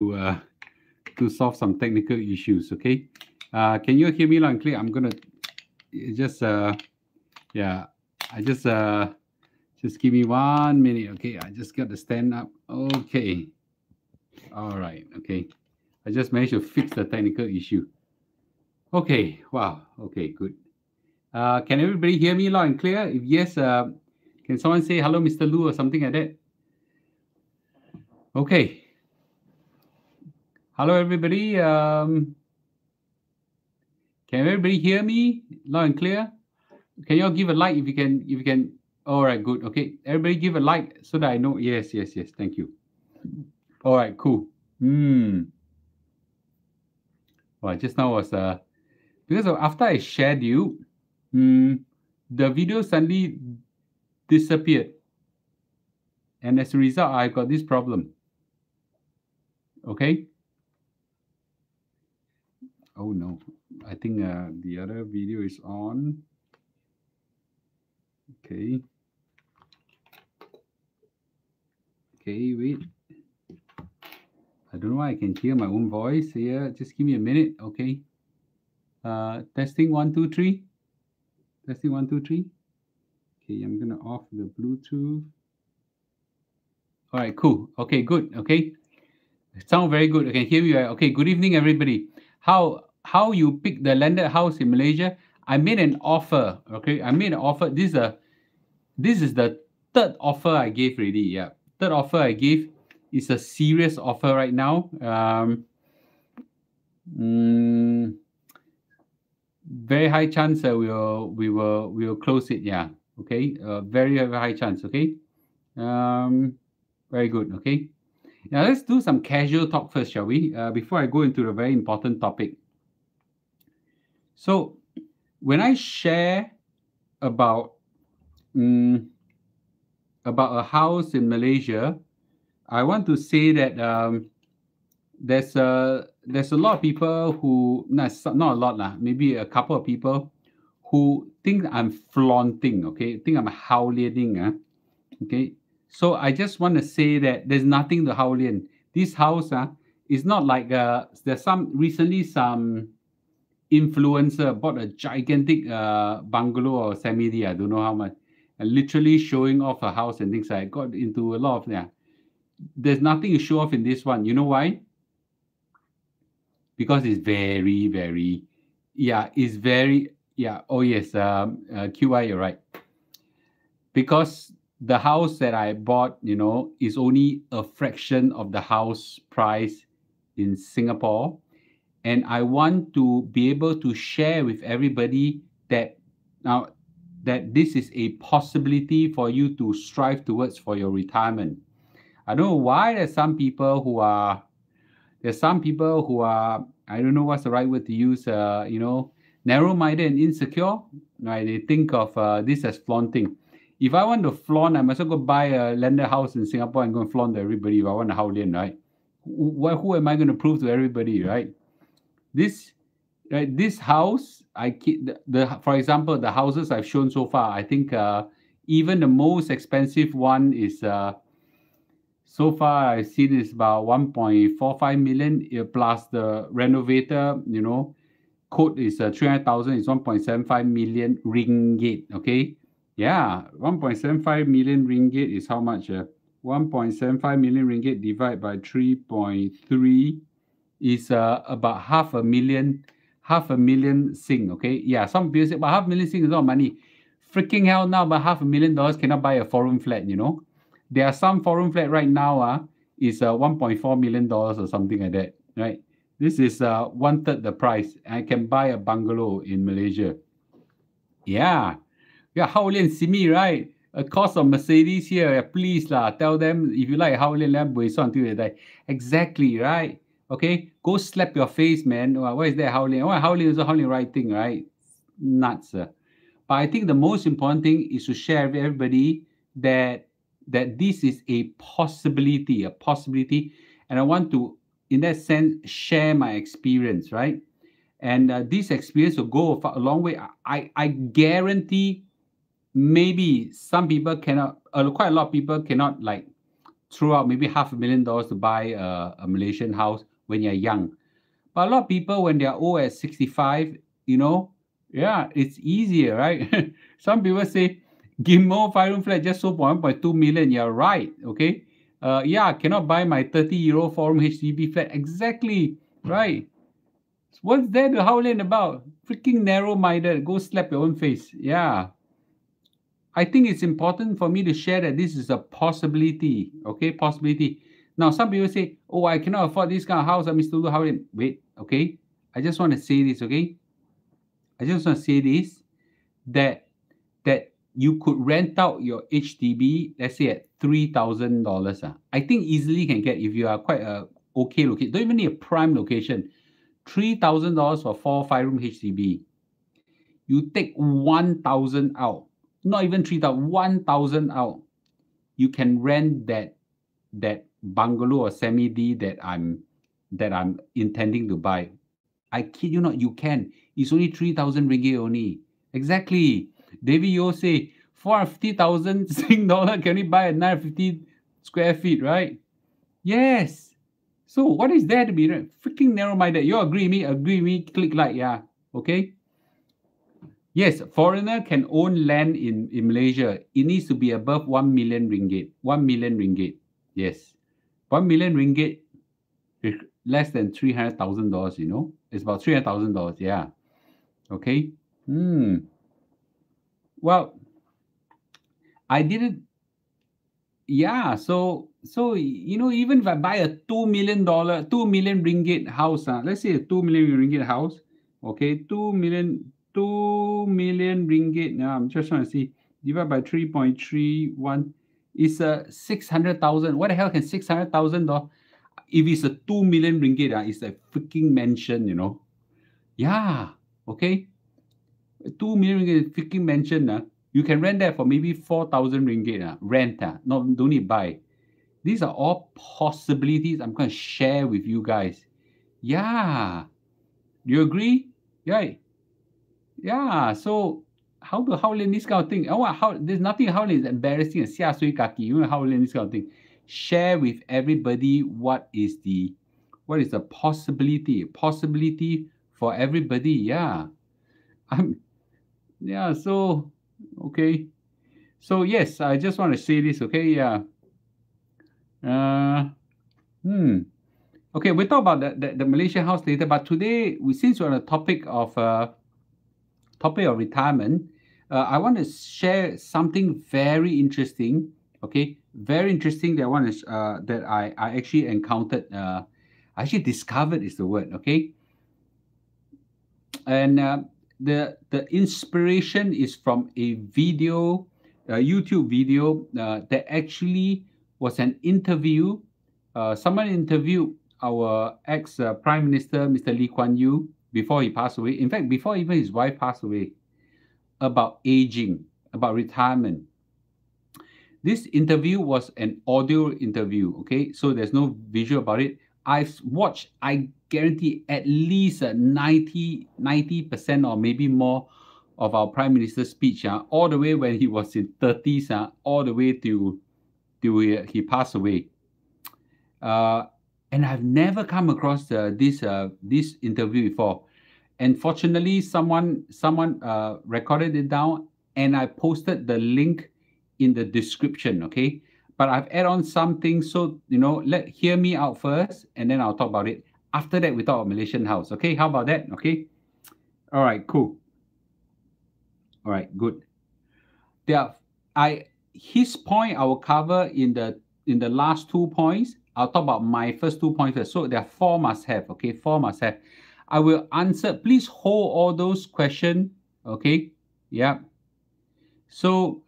to uh, to solve some technical issues. Okay, uh, can you hear me loud and clear? I'm gonna just uh, yeah, I just uh, just give me one minute. Okay, I just got to stand up. Okay, all right. Okay, I just managed to fix the technical issue. Okay, wow. Okay, good. Uh, can everybody hear me loud and clear? If yes, uh, can someone say hello, Mr. Loo, or something like that? Okay. Hello, everybody. Um, can everybody hear me loud and clear? Can you all give a like if you can? If you can. All right, good. Okay, everybody give a like so that I know. Yes, yes, yes. Thank you. All right, cool. Hmm. Well, just now was uh because after I shared you, hmm, the video suddenly disappeared, and as a result, I got this problem. Okay. Oh no, I think uh, the other video is on. Okay. Okay, wait. I don't know why I can hear my own voice here. Just give me a minute, okay? Uh, testing one, two, three. Testing one, two, three. Okay, I'm gonna off the Bluetooth. All right, cool. Okay, good. Okay, sound very good. I can hear you. Okay, good evening, everybody. How how you pick the landed house in Malaysia? I made an offer. Okay, I made an offer. This is a this is the third offer I gave already. Yeah, third offer I gave is a serious offer right now. Um, mm, very high chance uh, we will we will we will close it. Yeah. Okay. Uh, very very high chance. Okay. Um, very good. Okay. Now let's do some casual talk first, shall we? Uh, before I go into the very important topic. So, when I share about um, about a house in Malaysia, I want to say that um, there's a there's a lot of people who not not a lot lah, maybe a couple of people who think I'm flaunting, okay, think I'm howling, uh, okay. So I just want to say that there's nothing to howling. This house uh, is not like uh, there's some recently some influencer bought a gigantic uh, bungalow or semi I don't know how much, and literally showing off a house and things like that. got into a lot of yeah there's nothing to show off in this one. You know why? Because it's very, very, yeah, it's very, yeah. Oh yes, um, uh, QI, you're right. Because the house that I bought, you know, is only a fraction of the house price in Singapore, and I want to be able to share with everybody that now that this is a possibility for you to strive towards for your retirement I don't know why there's some people who are there's some people who are I don't know what's the right word to use. Uh, you know, narrow-minded and insecure. Right? They think of uh, this as flaunting. If I want to flaunt, I must go buy a landed house in Singapore and go and flaunt to everybody. If I want to howl in, right? Who, who am I going to prove to everybody, right? This, right? This house, I the, the for example, the houses I've shown so far. I think uh, even the most expensive one is uh, so far, I see this about 1.45 million uh, plus the renovator, you know, quote is uh, 300,000 is 1.75 million ringgit. Okay. Yeah. 1.75 million ringgit is how much? Uh, 1.75 million ringgit divided by 3.3 is uh, about half a million, half a million sing. Okay. Yeah. Some people say, but half a million sing is not money. Freaking hell now, but half a million dollars cannot buy a room flat, you know? there are some foreign flat right now uh, is uh, 1.4 million dollars or something like that right this is uh, one third the price i can buy a bungalow in malaysia yeah yeah Howlian Simi, right a cost of mercedes here please lah tell them if you like Howlian lamb until they die exactly right okay go slap your face man what is that Howlian oh Howlian is a Howlian right thing right nuts uh. but i think the most important thing is to share with everybody that that this is a possibility, a possibility. And I want to, in that sense, share my experience, right? And uh, this experience will go a long way. I, I guarantee maybe some people cannot, uh, quite a lot of people cannot like throw out maybe half a million dollars to buy a, a Malaysian house when you're young. But a lot of people, when they're old at 65, you know, yeah, it's easier, right? Some people say, Ghim Moh five room flat just sold for 1.2 million. You're right, okay? Uh, yeah, cannot buy my 30 euro old four room HDB flat. Exactly, right? What's to howling about? Freaking narrow minded. Go slap your own face. Yeah. I think it's important for me to share that this is a possibility. Okay, possibility. Now, some people say, Oh, I cannot afford this kind of house. I'm Mr. Loo Howling. Wait, okay. I just want to say this, okay? I just want to say this that that you could rent out your HDB, let's say at three thousand dollars. Uh. I think easily can get if you are quite a okay location. Don't even need a prime location. Three thousand dollars for four five room HDB. You take one thousand out, not even three thousand, one thousand out. You can rent that that bungalow or semi D that I'm that I'm intending to buy. I kid you not, you can. It's only 3,000 ringgit only. Exactly. David Yo say, 450,000 Sing dollar can we buy a 950 square feet, right? Yes. So what is there to be freaking narrow-minded? You agree me? Agree me? Click like, yeah. Okay. Yes, foreigner can own land in, in Malaysia. It needs to be above 1 million ringgit. 1 million ringgit. Yes. 1 million ringgit is less than $300,000, you know? It's about $300,000, yeah. Okay. Hmm. Well, I didn't. Yeah. So so you know, even if I buy a two million dollar, two million ringgit house, uh, let's say a two million ringgit house, okay, two million, two million ringgit. Now I'm just trying to see divided by three point three one six hundred thousand. What the hell can six hundred thousand dollars? If it's a two million ringgit, uh, it's a freaking mansion, you know. Yeah. Okay. 2 million ringgit freaking mansion, uh, you can rent that for maybe 4,000 ringgit, uh, rent, uh, not, don't need buy. These are all possibilities I'm going to share with you guys. Yeah. Do you agree? Yeah. Yeah. So how to how learn this kind of thing? Oh, how there's nothing how is embarrassing and xia kaki. You know how learn this kind of thing. Share with everybody what is the what is the possibility possibility for everybody. Yeah. I'm yeah so okay so yes i just want to say this okay yeah uh hmm okay we'll talk about the, the, the malaysian house later but today we since we're on the topic of uh topic of retirement uh, i want to share something very interesting okay very interesting that one is uh that i i actually encountered uh I actually discovered is the word okay and uh, the the inspiration is from a video, a YouTube video uh, that actually was an interview. Uh, someone interviewed our ex uh, Prime Minister, Mr. Lee Kuan Yew, before he passed away. In fact, before even his wife passed away, about aging, about retirement. This interview was an audio interview, okay? So there's no visual about it. I've watched, I guarantee at least a 90, 90% or maybe more of our Prime Minister's speech, uh, all the way when he was in 30s, uh, all the way to, to he, he passed away. Uh, and I've never come across uh, this uh, this interview before. And fortunately, someone someone uh, recorded it down, and I posted the link in the description. Okay, but I've added on something. So, you know, let hear me out first and then I'll talk about it. After that, we talk about Malaysian house. Okay, how about that? Okay. All right, cool. All right, good. There, I his point I will cover in the in the last two points. I'll talk about my first two points first. So there are four must have. Okay, four must have. I will answer. Please hold all those questions. Okay. Yeah. So,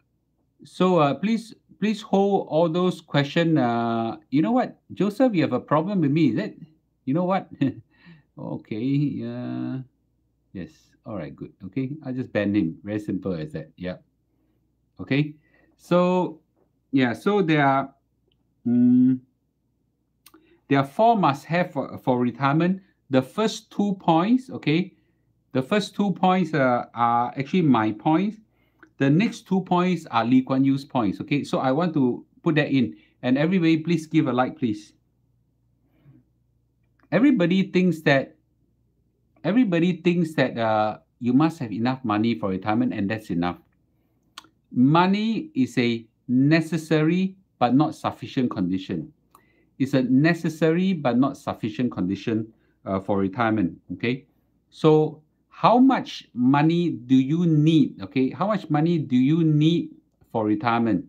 so uh, please please hold all those questions. Uh, you know what, Joseph, you have a problem with me, is it? You know what? okay. Uh, yes. All right. Good. Okay. I just ban him. Very simple as that. Yeah. Okay. So, yeah. So there are, um, there are four must-have for, for retirement. The first two points. Okay. The first two points uh, are actually my points the next two points are Lee Kuan Yew's points. Okay, so I want to put that in. And everybody, please give a like, please. Everybody thinks that everybody thinks that uh, you must have enough money for retirement and that's enough. Money is a necessary but not sufficient condition. It's a necessary but not sufficient condition uh, for retirement. Okay, so how much money do you need? Okay, how much money do you need for retirement?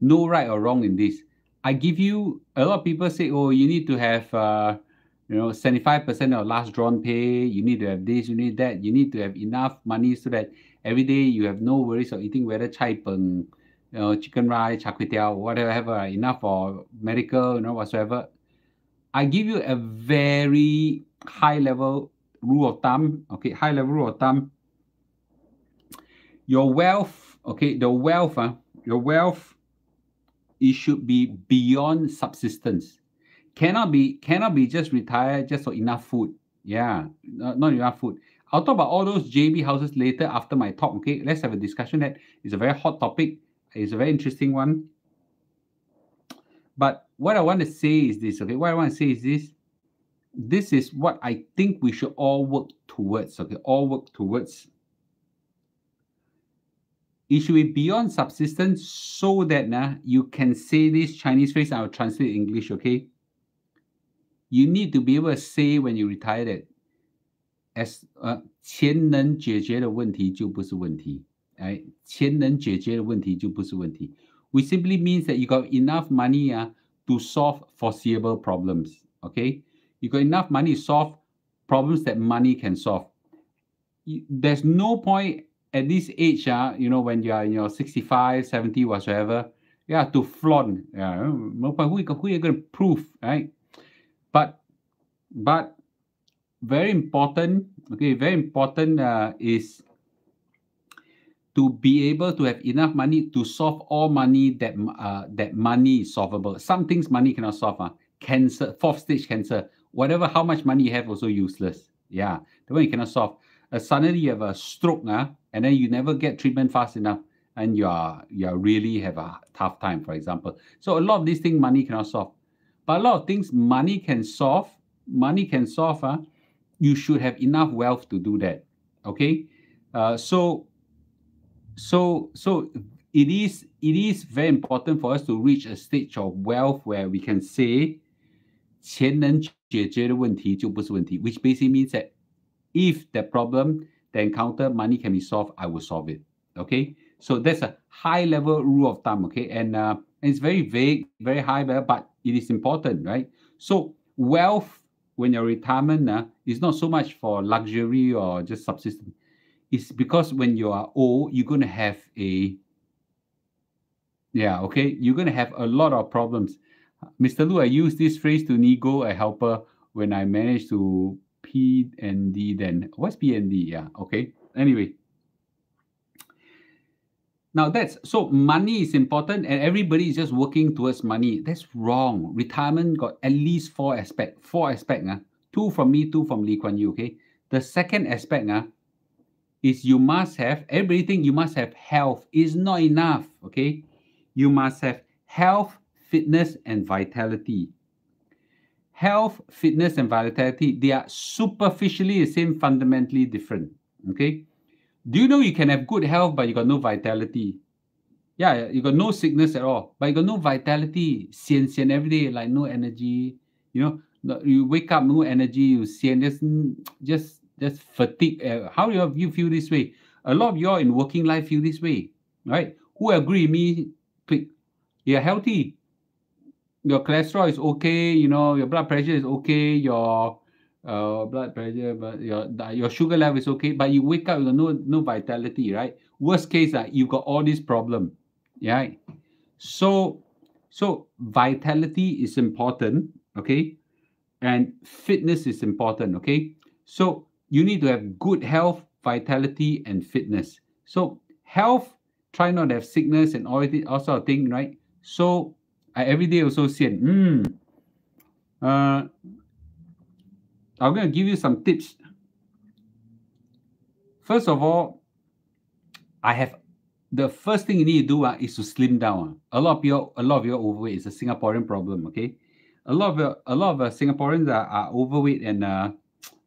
No right or wrong in this. I give you a lot of people say, oh, you need to have uh, you know 75% of last drawn pay, you need to have this, you need that, you need to have enough money so that every day you have no worries of eating whether chai peng, you know, chicken rice, char kway teow, whatever, enough for medical, you know, whatsoever. I give you a very high level rule of thumb, okay, high level rule of thumb. Your wealth, okay, the wealth, uh, your wealth, it should be beyond subsistence. Cannot be, cannot be just retired just for enough food. Yeah, not, not enough food. I'll talk about all those JB houses later after my talk. Okay, let's have a discussion. That is a very hot topic. It's a very interesting one. But what I want to say is this. Okay, what I want to say is this. This is what I think we should all work towards. Okay, all work towards. It should be beyond subsistence so that nah, you can say this Chinese phrase. I'll translate English. Okay. You need to be able to say when you retire that as 呃钱能解决的问题就不是问题， 哎，钱能解决的问题就不是问题。We simply means that you got enough money uh, to solve foreseeable problems. Okay, you got enough money to solve problems that money can solve. There's no point at this age, uh, you know, when you are in your 65, 70, whatsoever, yeah, to flaunt. Yeah, no point. Who, who are you going to prove, right? But, but very important, okay, very important uh, is to be able to have enough money to solve all money that uh, that money is solvable. Some things money cannot solve. Uh. Cancer, fourth stage cancer, whatever, how much money you have, also useless. Yeah, the one you cannot solve. Uh, suddenly you have a stroke, uh, and then you never get treatment fast enough, and you are you are really have a tough time, for example. So a lot of these things money cannot solve, but a lot of things money can solve. Money can solve. Uh, you should have enough wealth to do that okay uh, so so so it is it is very important for us to reach a stage of wealth where we can say 钱能解决的问题就不是问题 which basically means that if the problem the encounter money can be solved i will solve it okay so that's a high level rule of thumb okay and, uh, and it's very vague very high level but it is important right so wealth when your retirement uh, is not so much for luxury or just subsistence. It's because when you are old, you're going to have a, yeah, okay, you're going to have a lot of problems. Mr. Loo, I use this phrase to nego a helper when I managed to P and D then. What's P and D? Yeah, okay. Anyway, now that's so money is important and everybody is just working towards money. That's wrong. Retirement got at least four aspect. Four aspect. Uh, two from me, two from Lee Kuan Yew. Okay. The second aspect uh, is you must have everything. You must have health. Is not enough. Okay. You must have health, fitness, and vitality. Health, fitness, and vitality, they are superficially the same, fundamentally different. Okay do you know you can have good health, but you got no vitality? Yeah, you got no sickness at all, but you got no vitality. Sian sian every day, like no energy. You know, you wake up no energy. You sian just just just fatigue. Uh, how do you feel this way? A lot of you in working life feel this way, right? Who agree me? Click. You're healthy. Your cholesterol is okay. You know, your blood pressure is okay. Your uh, blood pressure, but your your sugar level is okay, but you wake up with no no vitality, right? Worst case, uh, you've got all this problem, yeah. So so vitality is important, okay, and fitness is important, okay. So you need to have good health, vitality, and fitness. So health, try not to have sickness and all all sort of thing, right? So I every day also say, hmm, uh, I'm going to give you some tips. First of all, I have the first thing you need to do uh, is to slim down. A lot of your a lot of your overweight. is a Singaporean problem. Okay, a lot of a lot of uh, Singaporeans are, are overweight and uh,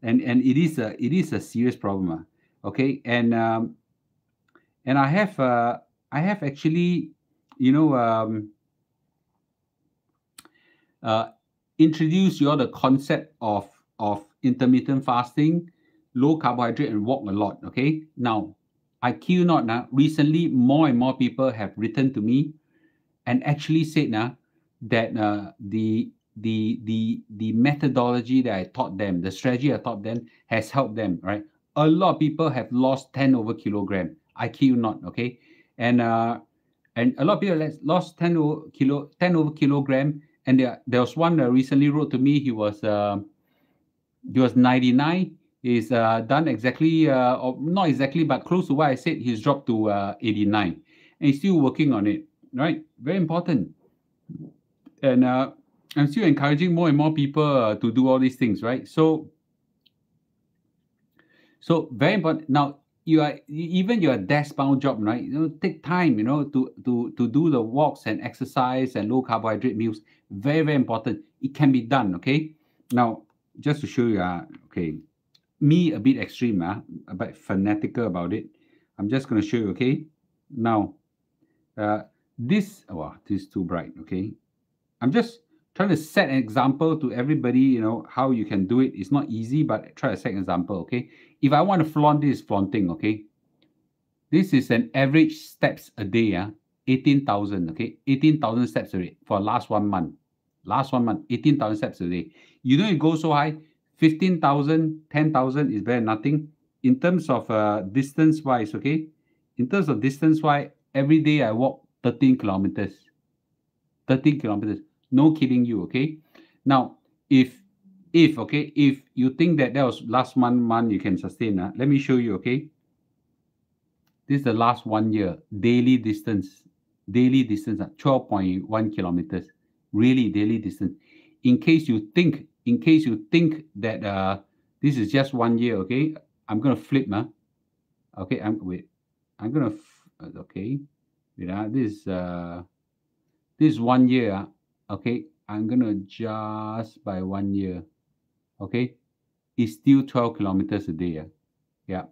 and and it is a it is a serious problem. Uh, okay, and um, and I have uh, I have actually you know um, uh, introduced you all the concept of of intermittent fasting, low carbohydrate, and walk a lot. Okay, now I kid not now. Recently, more and more people have written to me and actually said now that uh, the the the the methodology that I taught them, the strategy I taught them, has helped them. Right, a lot of people have lost ten over kilogram. I kid you not. Okay, and uh, and a lot of people lost ten over kilo, ten over kilogram. And there, there was one that recently wrote to me. He was uh, he was ninety nine is uh, done exactly, uh, or not exactly, but close to what I said. He's dropped to uh, 89 and he's still working on it, right? Very important. And uh, I'm still encouraging more and more people uh, to do all these things, right? So, so very important. Now, you are even your desk bound job, right? You know, take time, you know, to to to do the walks and exercise and low carbohydrate meals. Very very important. It can be done. Okay. Now, just to show you, uh, okay, me a bit extreme, uh, a bit fanatical about it. I'm just going to show you, okay? Now, uh, this, oh, this is too bright, okay? I'm just trying to set an example to everybody, you know, how you can do it. It's not easy, but try to set an example, okay? If I want to flaunt this flaunting, okay? This is an average steps a day, uh, 18,000, okay? 18,000 steps a day for last one month. Last one month, 18,000 steps a day. You know it goes so high, 15,000, 10,000 is better nothing. In terms of uh, distance wise, okay? In terms of distance wise, every day I walk 13 kilometers. 13 kilometers. No kidding you, okay? Now, if if okay, if you think that that was last month month you can sustain, uh, let me show you, okay? This is the last one year daily distance, daily distance, uh, 12.1 kilometers, really daily distance. In case you think in case you think that uh, this is just one year, okay, I'm to flip, huh? okay, I'm, wait, I'm uh, okay, wait, uh, this, uh, this is one year, okay, I'm to adjust by one year, okay, it's still 12 kilometers a day, yeah,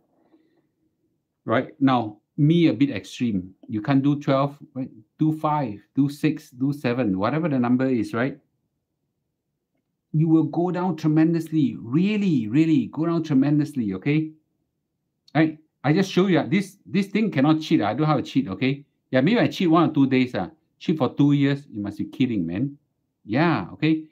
right, now, me a bit extreme, you can't do 12, right, do 5, do 6, do 7, whatever the number is, right, you will go down tremendously. Really, really go down tremendously. Okay. I I just show you this this thing cannot cheat. I don't have to cheat. Okay. Yeah, maybe I cheat one or two days. Uh, cheat for two years. You must be kidding, man. Yeah. Okay.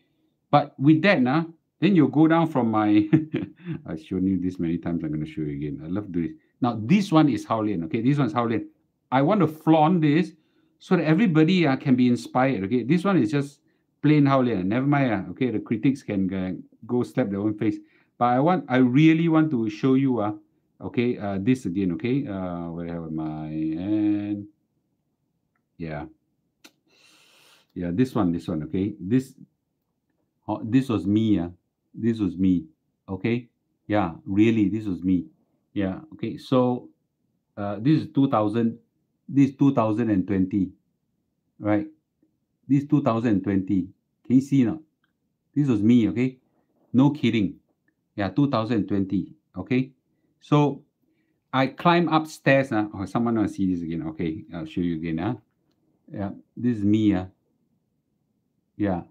But with that, now, then you go down from my. I've shown you this many times. I'm going to show you again. I love this. Now this one is Howlin. Okay, this one's Howlin. I want to flaunt this so that everybody uh, can be inspired. Okay, this one is just plain Howlian. Never mind. Uh, okay, the critics can uh, go slap their own face. But I want, I really want to show you, uh, okay, uh, this again, okay? Uh, where have my, and yeah. Yeah, this one, this one, okay? This, oh, this was me, uh, this was me, okay? Yeah, really, this was me. Yeah, okay, so uh, this is 2000, this is 2020, right? This 2020. Can you see now? This was me, okay? No kidding. Yeah, 2020. Okay. So I climb upstairs. Uh, oh, someone to see this again. Okay, I'll show you again. Uh. Yeah, this is me. Uh. Yeah.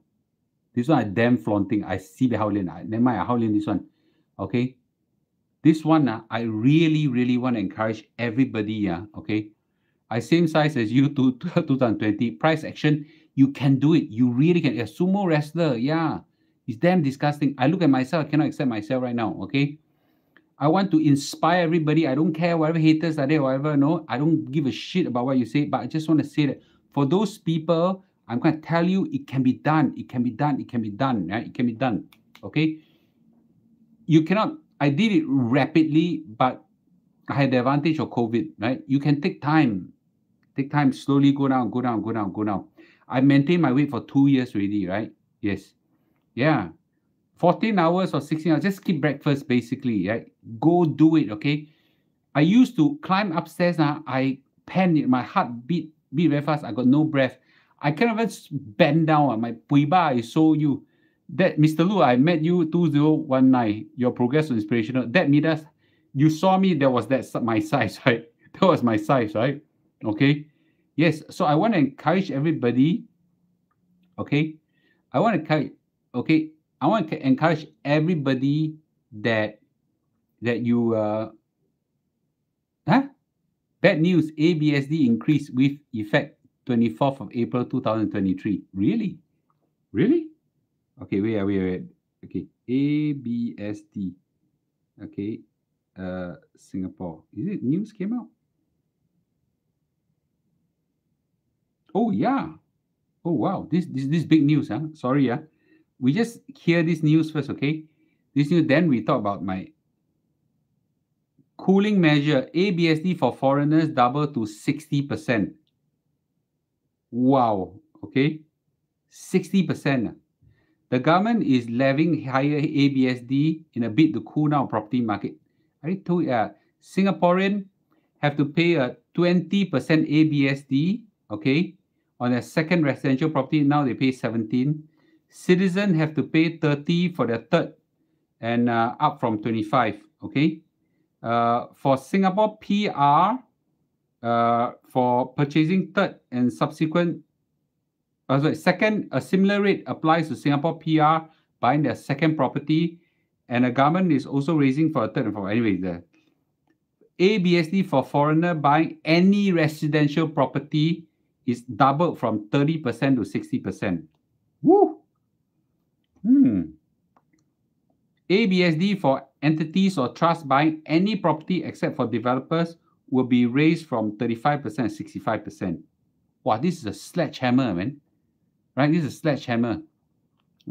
This one I damn flaunting. I see the Howlin. Never mind, Howlin this one. Okay. This one, uh, I really, really want to encourage everybody. Uh, okay. I same size as you to 2020. Price action you can do it. You really can. A sumo wrestler, yeah. It's damn disgusting. I look at myself, I cannot accept myself right now, okay? I want to inspire everybody. I don't care whatever haters are there, whatever, no. I don't give a shit about what you say, but I just want to say that for those people, I'm going to tell you it can be done. It can be done. It can be done, right? It can be done, okay? You cannot, I did it rapidly, but I had the advantage of COVID, right? You can take time, take time, slowly go down, go down, go down, go down. I maintained my weight for two years already, right? Yes. Yeah. 14 hours or 16 hours, just keep breakfast basically, right? Go do it, okay? I used to climb upstairs. Uh, I panicked. My heart beat beat very fast. I got no breath. I can't even bend down. My puiba I saw you. That Mr. Loo, I met you 2019. Your progress was inspirational. That means you saw me, that was that my size, right? That was my size, right? Okay. Yes. So I want to encourage everybody. Okay. I want to encourage, okay. I want to encourage everybody that that you uh huh? Bad news, ABSD increased with effect 24th of April 2023. Really? Really? Okay, wait, wait, wait. Okay, ABSD. Okay, uh, Singapore. Is it news came out? Oh yeah. Oh wow. This this this big news, huh? Sorry, yeah. We just hear this news first, okay? This news, then we talk about my cooling measure. ABSD for foreigners double to 60%. Wow. Okay. 60%. The government is levying higher ABSD in a bid to cool down property market. I told you, uh, Singaporean have to pay a 20% ABSD, okay, on their second residential property. Now they pay 17. Citizen have to pay 30 for their third and uh, up from 25, okay. Uh, for Singapore PR, uh, for purchasing third and subsequent, uh, sorry, second, a similar rate applies to Singapore PR buying their second property, and the government is also raising for a third and fourth. Anyway, the ABSD for foreigner buying any residential property is doubled from 30% to 60%. Woo! Hmm. ABSD for entities or trusts buying any property except for developers will be raised from 35% to 65%. Wow, this is a sledgehammer, man. Right? This is a sledgehammer.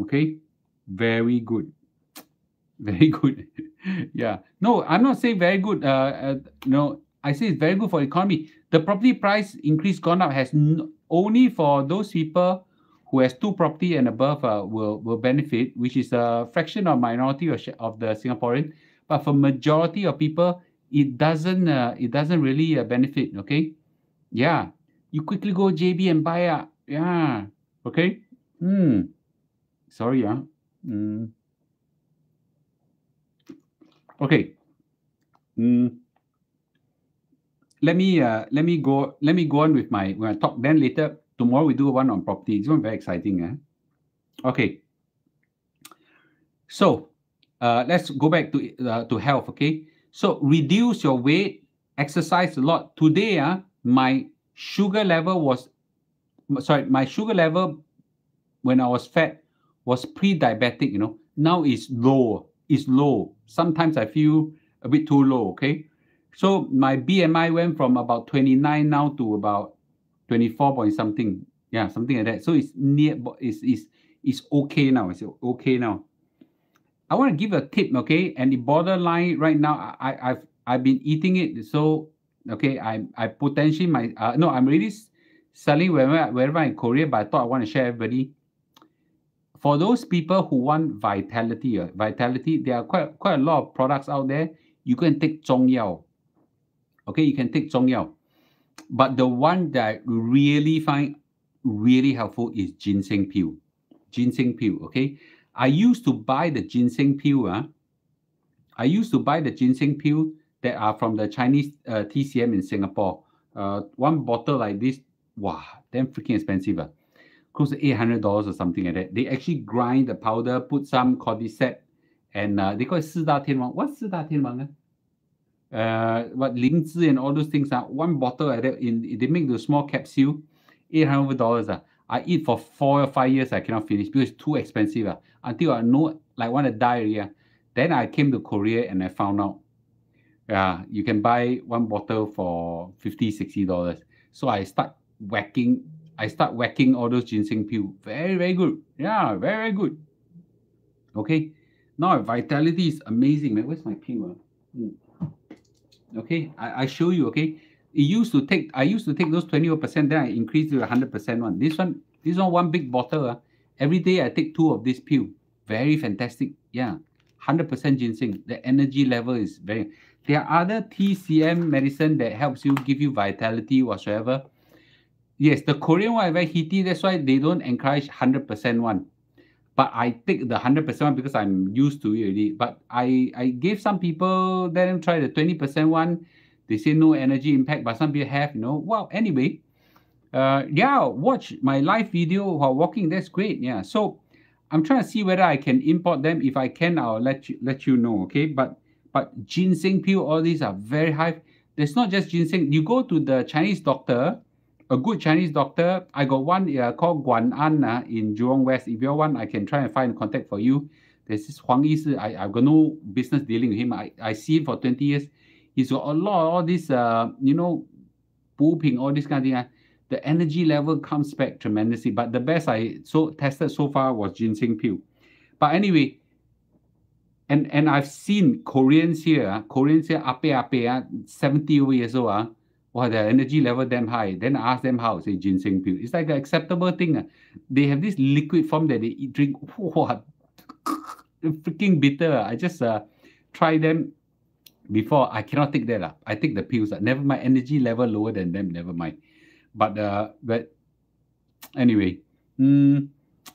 Okay? Very good. Very good. yeah. No, I'm not saying very good. Uh, uh, no, I say it's very good for economy. The property price increase gone up has only for those people who has two property and above uh, will will benefit, which is a fraction of minority of, of the Singaporean. But for majority of people, it doesn't uh, it doesn't really uh, benefit. Okay, yeah, you quickly go JB and buy uh, yeah. Okay, hmm. Sorry, yeah. Hmm. Okay. Hmm. Let me uh, let me go let me go on with my when I talk then later Tomorrow we do one on property. It's one very exciting. Eh? Okay. So uh, let's go back to uh, to health. Okay. So reduce your weight, exercise a lot. Today, uh, my sugar level was sorry, my sugar level when I was fat was pre-diabetic. You know, now it's low. It's low. Sometimes I feel a bit too low. Okay. So my BMI went from about 29 now to about 24 point something. Yeah, something like that. So it's near, it's, it's, it's okay now. It's okay now. I want to give a tip, okay? And the borderline right now, I, I've I've been eating it. So okay, I I potentially my uh, no, I'm really selling wherever wherever in Korea, but I thought I want to share everybody. For those people who want vitality, uh, vitality, there are quite quite a lot of products out there. You can take Zhong Yao. Okay, you can take Zhong Yao. But the one that I really find really helpful is ginseng peel. Ginseng peel, okay? I used to buy the ginseng pill. Uh, ah. I used to buy the ginseng pill that are from the Chinese uh, TCM in Singapore. Uh, one bottle like this, wow, damn freaking expensive. Uh. Close to $800 or something like that. They actually grind the powder, put some cordyceps, and uh, they call it 四大天王. What's 四大天王? Uh? Ah? uh, what Lingzhi and all those things are uh, one bottle like that in they make the small capsule, eight hundred dollars. Uh. I eat for four or five years, I cannot finish because it's too expensive. Uh. Until I know, like, want to die. Yeah. Then I came to Korea and I found out, yeah, you can buy one bottle for 50 60 dollars. So I start whacking. I start whacking all those ginseng peel. Very, very good. Yeah, very, very good. Okay. Now vitality is amazing, man. Where's my one? Hmm. Okay, I, I show you. Okay, it used to take. I used to take those twenty percent. Then I increased to a hundred percent one. This one, this one, one big bottle. Uh, every day I take two of this pill. Very fantastic. Yeah, hundred percent ginseng. The energy level is very. there are other TCM medicine that helps you give you vitality whatsoever. Yes, the Korean one is very heaty. That's why they don't encourage 100% one. But I take the 100% one because I'm used to it already. But I, I gave some people, let them try the 20% one. They say no energy impact, but some people have, you know. Well, anyway, uh, yeah, watch my live video while walking. That's great. Yeah. So I'm trying to see whether I can import them. If I can, I'll let you let you know. Okay. But but ginseng peel, all these are very high. There's not just ginseng. You go to the Chinese doctor, a good Chinese doctor. I got one uh, called Guan An uh, in Jurong West. If you want, I can try and find contact for you. There's this Huang Yi I, I've got no business dealing with him. I, I see him for 20 years. He's got a lot of all this, uh, you know, pooping, all this kind of thing. Uh, the energy level comes back tremendously. But the best I so tested so far was ginseng peel. But anyway, and and I've seen Koreans here, uh, Koreans here, ape ape, uh, 70 years old, uh, wow, their energy level damn high. Then I ask them how, say ginseng peel. It's like an acceptable thing. Uh. They have this liquid form that they eat, drink. What? Freaking bitter. I just uh, try them before. I cannot take that. Uh. I take the pills. Uh. Never mind. Energy level lower than them. Never mind. But uh, but anyway, mm,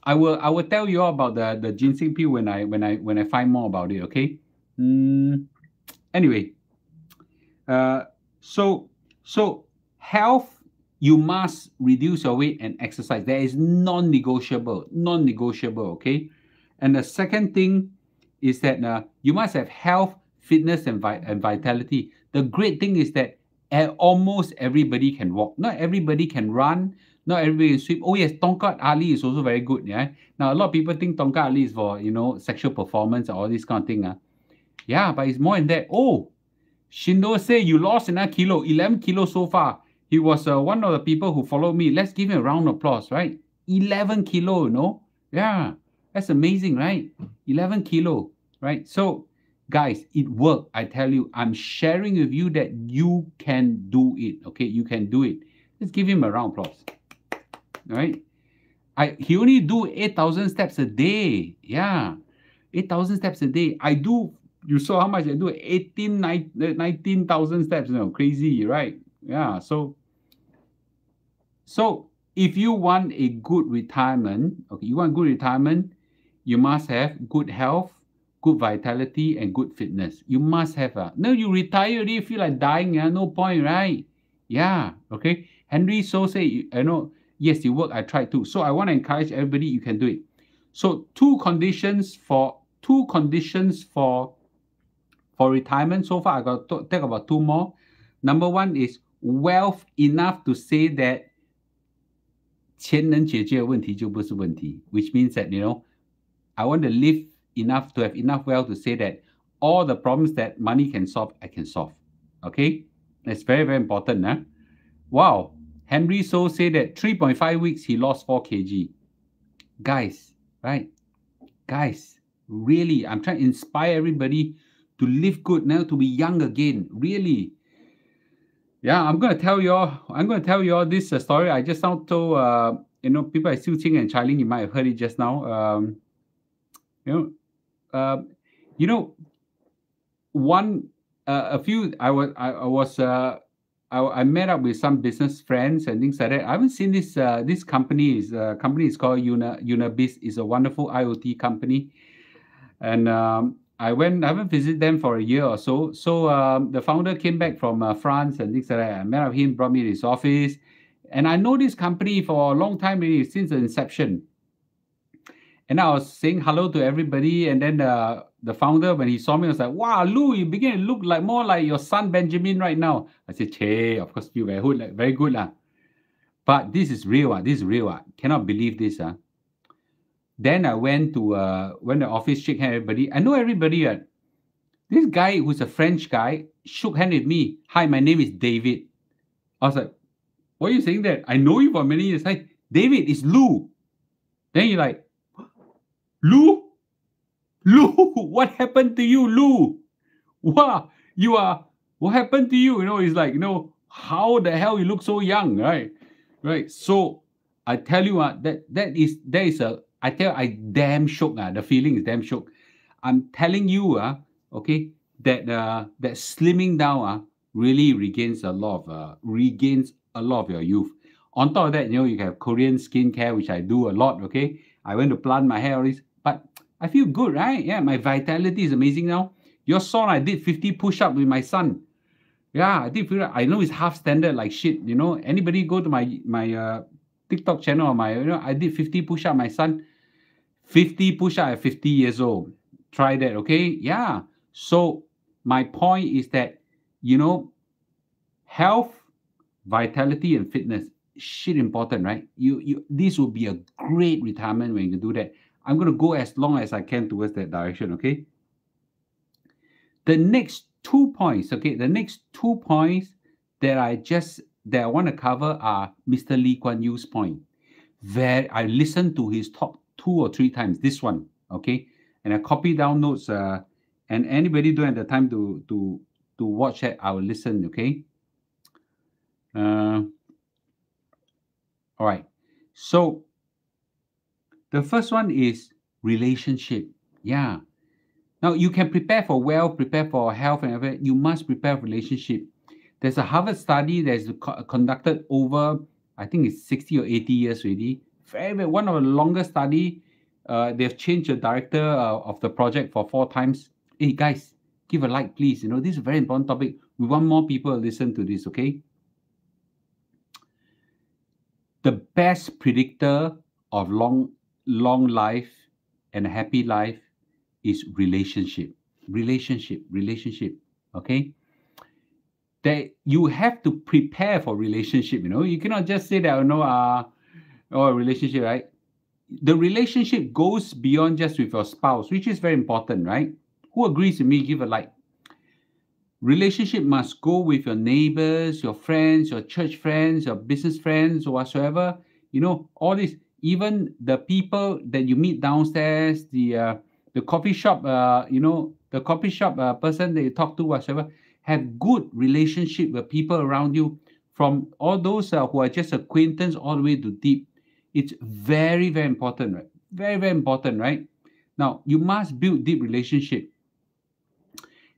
I will I will tell you all about the the ginseng peel when I when I when I find more about it. Okay. Mm, anyway, uh, so so health you must reduce your weight and exercise. That is non-negotiable, non-negotiable. Okay. And the second thing is that uh, you must have health, fitness, and, vi- and vitality. The great thing is that almost everybody can walk. Not everybody can run. Not everybody can swim. Oh yes, Tongkat Ali is also very good. Yeah. Now a lot of people think Tongkat Ali is for you know sexual performance or all this kind of thing. Uh. Yeah, but it's more than that. Oh, Shindo say you lost another kilo, 11 kilo so far. He was uh, one of the people who followed me. Let's give him a round of applause, right? 11 kilo, you know? Yeah, that's amazing, right? 11 kilo, right? So guys it worked. I tell you i'm sharing with you that you can do it okay? You can do it. Let's give him a round of applause. All right? I he only do 8000 steps a day. Yeah. 8000 steps a day. I do you saw how much i do? 18 19000 steps you know crazy right? Yeah so so if you want a good retirement okay you want good retirement you must have good health good vitality and good fitness. You must have a. No, you retire already, feel like dying, yeah, no point, right? Yeah, okay. Henry So say, you know, yes, you work, I tried too. So I want to encourage everybody, you can do it. So two conditions for two conditions for for retirement. So far, I got to talk about two more. Number one is wealth enough to say that 钱能解决的问题就不是问题, which means that you know, I want to live enough to have enough wealth to say that all the problems that money can solve, I can solve. Okay? that's very, very important. Huh? Wow. Henry So said that 3.5 weeks he lost 4 kg. Guys, right? Guys, really, I'm trying to inspire everybody to live good now, to be young again. Really. Yeah, I'm gonna tell you all. I'm gonna tell you all this uh, story. I just now told uh, you know people like Xiu Qing and Chai Ling. You might have heard it just now. Um, you know, uh, you know, one uh, a few I was I, I was uh, I, I, met up with some business friends and things like that. I haven't seen this uh, this company is uh, company is called Una UnaBiz. is a wonderful IoT company, and um, I went I haven't visited them for a year or so. So um, the founder came back from uh, France and things like that. I met up with him, brought me to his office, and I know this company for a long time really since the inception. And I was saying hello to everybody. And then uh, the founder, when he saw me, was like, wow, Loo, you begin to look like more like your son Benjamin right now. I said, Che, of course, you very good, like, very good. Uh. But this is real. Uh. This is real. Uh. Cannot believe this. Uh. Then I went to uh, when the office shake hand everybody. I know everybody. Uh. This guy who's a French guy shook hand with me. Hi, my name is David. I was like, what are you saying that? I know you for many years. Hi, David, it's Loo. Then you're like, Loo? Loo, what happened to you, Loo? Wow, you are, what happened to you? You know, it's like, you know, how the hell you look so young, right? Right. So I tell you, uh, that that is that is a I tell I damn shook. Uh, the feeling is damn shook. I'm telling you, uh, okay, that uh, that slimming down uh, really regains a lot of uh, regains a lot of your youth. On top of that, you know, you have Korean skincare, which I do a lot. Okay, I went to plant my hair, all this, I feel good, right? Yeah, my vitality is amazing now. Your son, I did 50 push-up with my son. Yeah, I did I know it's half standard like shit. You know, anybody go to my my uh, TikTok channel or my you know, I did 50 push-up. My son, 50 push-up at 50 years old. Try that, okay? Yeah. So my point is that you know, health, vitality, and fitness shit important, right? You you this will be a great retirement when you do that. I'm gonna go as long as I can towards that direction, okay? The next two points, okay, the next two points that I just that I want to cover are Mr. Lee Kuan Yew's point. Very, I listened to his talk two or three times. This one, okay, and I copy down notes. Uh, and anybody don't have the time to to to watch it, I will listen. Okay. Uh, all right. So the first one is relationship. Yeah. Now you can prepare for wealth, prepare for health, and everything. You must prepare relationship. There's a Harvard study that's co- conducted over, I think it's 60 or 80 years already. Very, very one of the longest study. Uh, they've changed the director uh, of the project for four times. Hey guys, give a like, please. You know, this is a very important topic. We want more people to listen to this, okay? The best predictor of long, long life and a happy life is relationship. Relationship, relationship. Okay. That you have to prepare for relationship, you know. You cannot just say that, you know, uh, oh, relationship, right? The relationship goes beyond just with your spouse, which is very important, right? Who agrees with me? Give a like. Relationship must go with your neighbors, your friends, your church friends, your business friends, or whatsoever. You know, all this, even the people that you meet downstairs, the uh, the coffee shop, uh, you know, the coffee shop uh, person that you talk to, whatever, have good relationship with people around you, from all those uh, who are just acquaintance all the way to deep. It's very, very important, right? Very, very important, right? Now you must build deep relationship,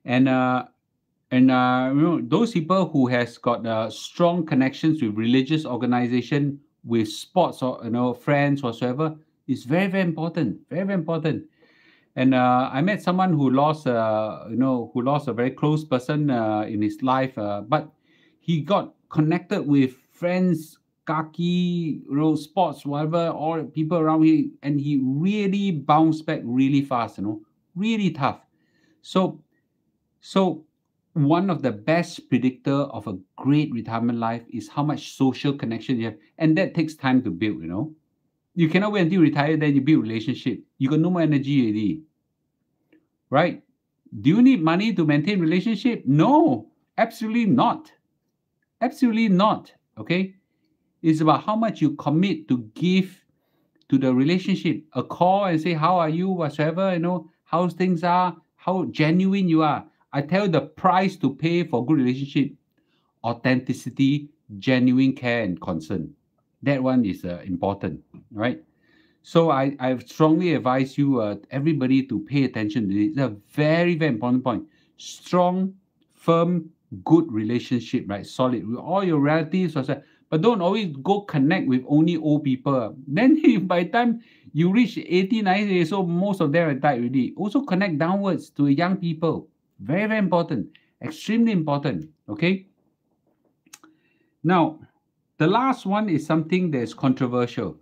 and uh, and uh, you know those people who has got uh, strong connections with religious organization, with sports or you know friends whatsoever, is very, very important. Very, very important and uh, I met someone who lost, uh, you know, who lost a very close person uh, in his life, uh, but he got connected with friends, kaki, you know, sports, whatever, all people around him, and he really bounced back really fast, you know, really tough. So, so one of the best predictor of a great retirement life is how much social connection you have, and that takes time to build, you know you cannot wait until you retire, then you build relationship. You got no more energy already. Right? Do you need money to maintain relationship? No, absolutely not. Absolutely not. Okay? It's about how much you commit to give to the relationship. A call and say, How are you? Whatsoever, you know, how things are, how genuine you are. I tell you the price to pay for good relationship authenticity, genuine care, and concern. That one is uh, important, right? So I, I strongly advise you, uh, everybody, to pay attention to this. It's a very, very important point. Strong, firm, good relationship, right? Solid with all your relatives, but don't always go connect with only old people. Then by the time you reach 80, 90 years old, most of them have died already. Also connect downwards to young people. Very, very important. Extremely important. Okay. Now, the last one is something that's controversial.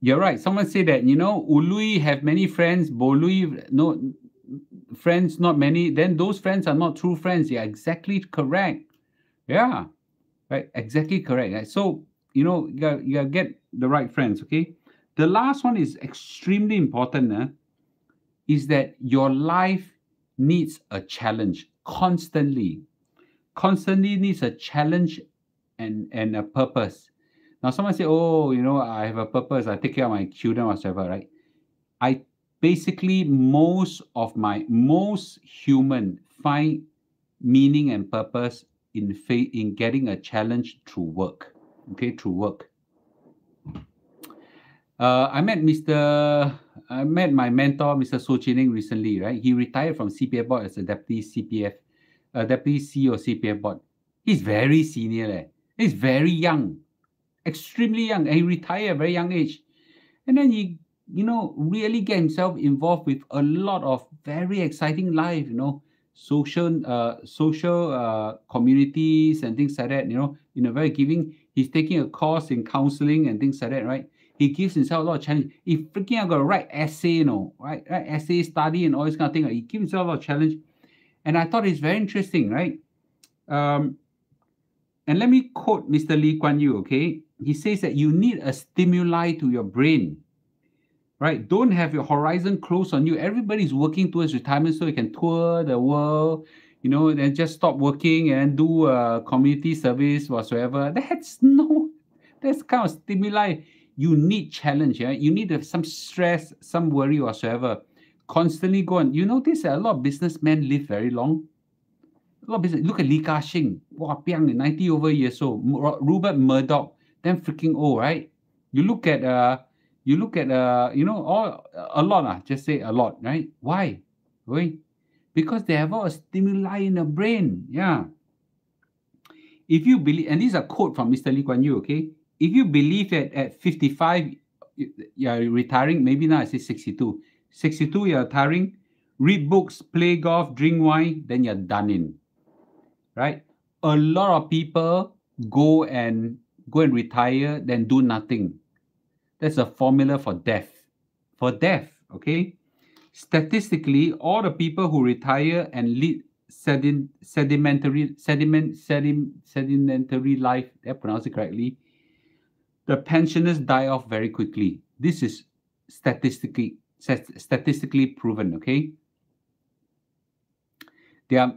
You're right. Someone said that, you know, Ului have many friends, Bolui no friends, not many. Then those friends are not true friends. Yeah, exactly correct. Yeah, right. Exactly correct. Right? So, you know, you gotta, you gotta get the right friends, okay? The last one is extremely important, eh? Is that your life needs a challenge constantly constantly needs a challenge and and a purpose. Now, someone say, "Oh, you know, I have a purpose. I take care of my children, or whatever." Right? I basically most of my most human find meaning and purpose in fa- in getting a challenge through work. Okay, through work. Uh, I met Mr. I met my mentor, Mr. So Chining, recently, right? He retired from CPF board as a deputy CPF, uh, deputy CEO CPF board. He's very senior, eh? He's very young, extremely young, and he retired at a very young age. And then he, you know, really get himself involved with a lot of very exciting life, you know, social, uh, social uh, communities and things like that. You know, in a very giving. He's taking a course in counseling and things like that, right? He gives himself a lot of challenge. He freaking got to write essay, you know, right? Write essay, study, and all this kind of thing. He gives himself a lot of challenge. And I thought it's very interesting, right? Um, and let me quote Mr. Lee Kuan Yew, okay? He says that you need a stimuli to your brain, right? Don't have your horizon closed on you. Everybody's working towards retirement so you can tour the world, you know, and just stop working and do a community service whatsoever. That's no, that's kind of stimuli you need challenge. Yeah? You need some stress, some worry whatsoever. Constantly go on. You notice that a lot of businessmen live very long. A lot of business. Look at Li Ka-shing. Wow, piang, 90 over years old. Rupert Murdoch, them freaking old, right? You look at uh you look at uh you know all a lot uh, just say a lot right why why because they have all a stimuli in the brain yeah if you believe and these are quote from mr lee kuan yew okay if you believe that at 55 you're retiring, maybe now I say 62. 62, you're retiring, read books, play golf, drink wine, then you're done in. Right? A lot of people go and go and retire, then do nothing. That's a formula for death. For death, okay? Statistically, all the people who retire and lead sedimentary sediment, sediment, sedimentary life, did I pronounce it correctly? The pensioners die off very quickly. This is statistically statistically proven. Okay. They are,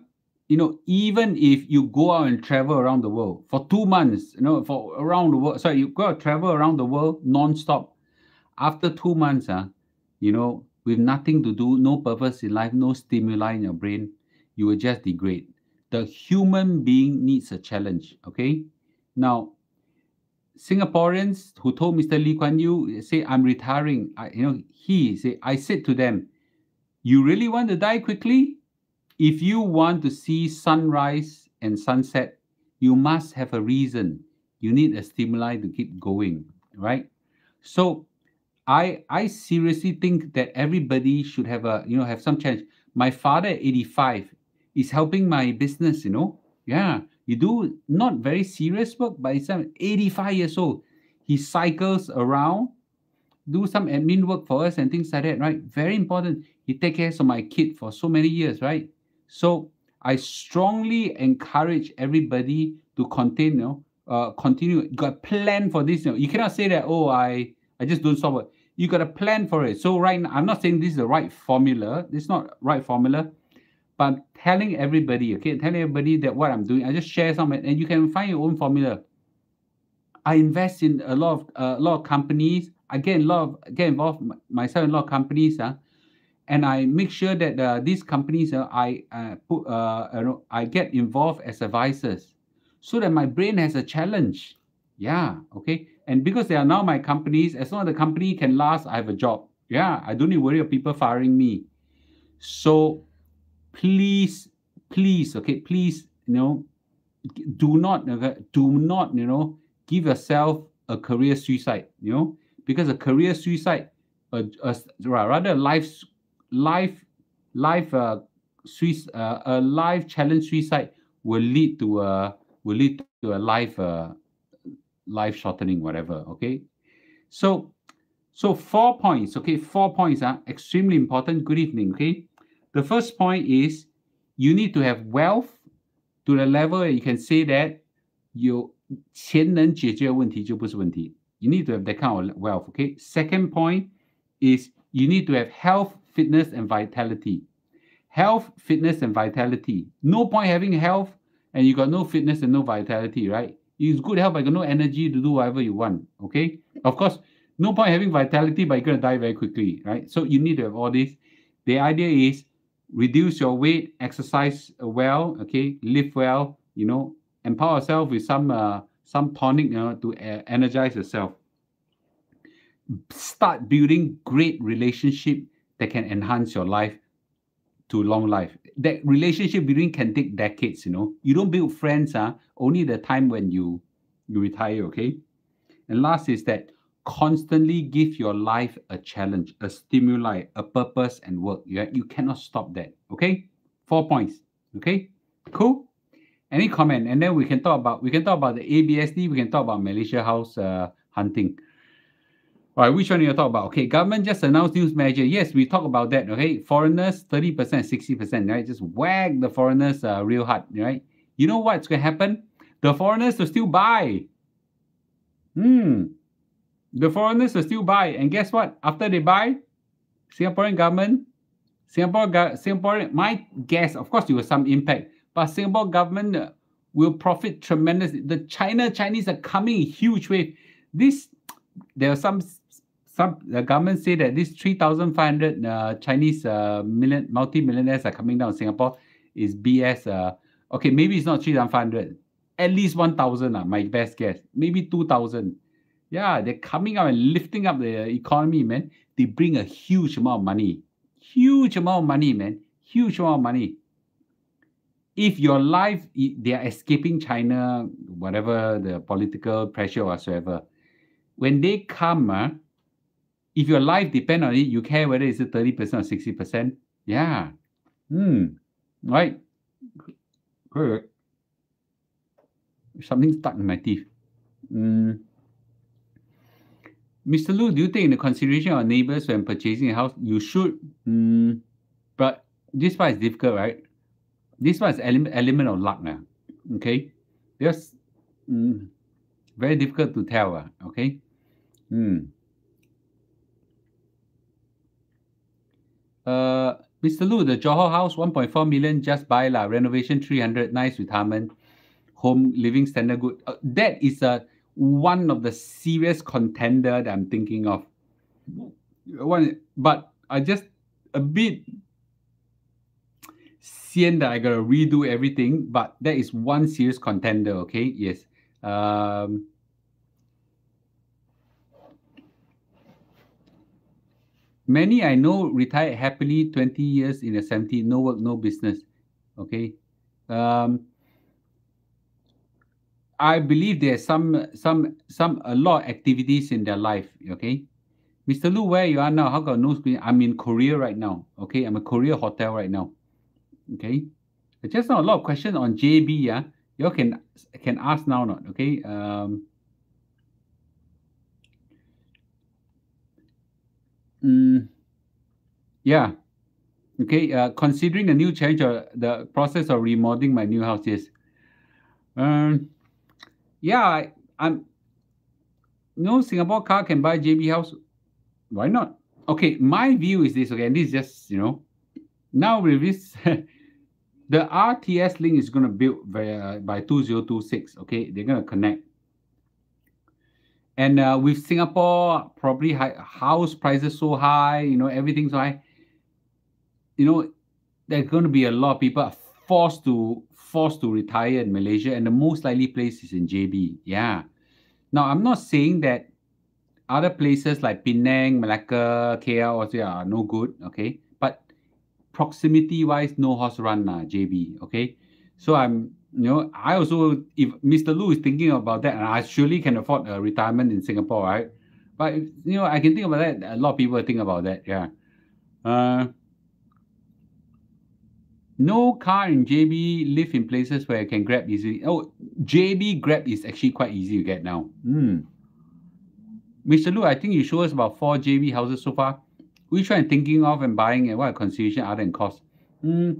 you know, even if you go out and travel around the world for two months, you know, for around the world. Sorry, you go out travel around the world non-stop. After two months, uh, you know, with nothing to do, no purpose in life, no stimuli in your brain, you will just degrade. The human being needs a challenge. Okay. Now, Singaporeans who told Mr. Lee Kuan Yew, say, I'm retiring. I, you know, he say, I said to them, you really want to die quickly? If you want to see sunrise and sunset, you must have a reason. You need a stimuli to keep going, right? So I I seriously think that everybody should have a, you know, have some chance. My father 85 is helping my business, you know. Yeah. You do not very serious work, but he's 85 years old. He cycles around, do some admin work for us and things like that, right? Very important. He take care of my kid for so many years, right? So I strongly encourage everybody to continue, uh, continue. You got a plan for this. You, know. you cannot say that, oh, I, I just don't stop it. You got a plan for it. So right now, I'm not saying this is the right formula. It's not right formula but telling everybody, okay, telling everybody that what I'm doing, I just share some, and you can find your own formula. I invest in a lot of uh, a lot of companies. I get a lot of get involved myself in a lot of companies, uh, and I make sure that uh, these companies, uh, I uh, put, uh, I get involved as advisors, so that my brain has a challenge. Yeah, okay. And because they are now my companies, as long as the company can last, I have a job. Yeah, I don't need to worry of people firing me. So please, please, okay, please, you know, do not, do not, you know, give yourself a career suicide, you know, because a career suicide, a, a rather life, life, life, uh, suicide, uh, a life challenge suicide will lead to a will lead to a life, uh, life shortening, whatever. Okay, so so four points. Okay, four points are extremely important. Good evening. Okay, the first point is you need to have wealth to the level that you can say that you 钱能解决问题就不是问题. You need to have that kind of wealth. Okay. Second point is you need to have health, fitness, and vitality. Health, fitness, and vitality. No point having health and you got no fitness and no vitality, right? It's good health, but you got no energy to do whatever you want. Okay. Of course, no point having vitality, but you're gonna die very quickly, right? So you need to have all this. The idea is reduce your weight, exercise well, okay, live well, you know, empower yourself with some uh, some tonic you know, to uh, energize yourself. start building great relationship that can enhance your life to long life. That relationship building can take decades, you know. You don't build friends uh, only the time when you you retire, okay? And last is that constantly give your life a challenge, a stimuli, a purpose and work. You, you cannot stop that, okay? Four points, okay? Cool? Any comment? And then we can talk about we can talk about the ABSD, we can talk about Malaysia House uh, hunting. All right, which one you talk about? Okay, government just announced news measure. Yes, we talk about that. Okay, foreigners 30%, 60%, right? Just whack the foreigners uh, real hard, right? You know what's going to happen? The foreigners will still buy. Hmm. The foreigners will still buy. And guess what? After they buy, Singaporean government, Singapore, Singaporean, my guess, of course, there was some impact, but Singapore government uh, will profit tremendously. The China Chinese are coming in huge wave. This, there are some some the government say that these 3,500 uh, Chinese uh, million multi-millionaires are coming down Singapore is BS. Uh, okay, maybe it's not 3,500. At least 1,000, uh, my best guess. Maybe 2,000. Yeah, they're coming up and lifting up the economy, man. They bring a huge amount of money. Huge amount of money, man. Huge amount of money. If your life, they are escaping China, whatever the political pressure whatsoever, when they come, uh, if your life depend on it, you care whether it's 30% or 60%. Yeah. Hmm. Right. Something stuck in my teeth. Mm. Mr. Loo, do you take into consideration your neighbors when purchasing a house? You should. Mm. But this part is difficult, right? This one is element, element of luck now. Okay. Just mm, very difficult to tell. Uh, okay. Hmm. Uh, Mr. Loo, the Johor house, 1.4 million, just buy la. Renovation 300, nice retirement, home living standard good. Uh, that is a one of the serious contender that I'm thinking of. One, but I just a bit seeing that I gotta redo everything, but that is one serious contender. Okay, yes. Um, Many I know retired happily 20 years in the 70, no work, no business. Okay. Um, I believe there's some some some a lot of activities in their life. Okay. Mr. Loo, where you are now? How got no screen? I'm in Korea right now. Okay, I'm a Korea hotel right now. Okay. Just now a lot of questions on JB, yeah. You can can ask now, or not okay. Um Mm, yeah. Okay. Uh, considering the new change or the process of remodeling my new house, yes. Um, yeah, I, I'm. No Singapore car can buy JB house. Why not? Okay, my view is this. Okay, and this is just you know, now with this, the RTS link is going to build by uh, by two zero two six. Okay, they're going to connect and uh, with Singapore, probably high, house prices so high, you know, everything's so high. You know, there's going to be a lot of people forced to forced to retire in Malaysia, and the most likely place is in JB. Yeah. Now, I'm not saying that other places like Penang, Malacca, KL also are no good. Okay, but proximity wise, no horse run, uh, JB. Okay, so I'm you know, I also, if Mr. Loo is thinking about that, and I surely can afford a retirement in Singapore, right? But you know, I can think about that. A lot of people think about that. Yeah. Uh, no car in JB live in places where I can grab easily. Oh, JB Grab is actually quite easy to get now. Hmm. Mr. Loo, I think you show us about four JB houses so far. Which one thinking of and buying and what consideration other than cost? Hmm.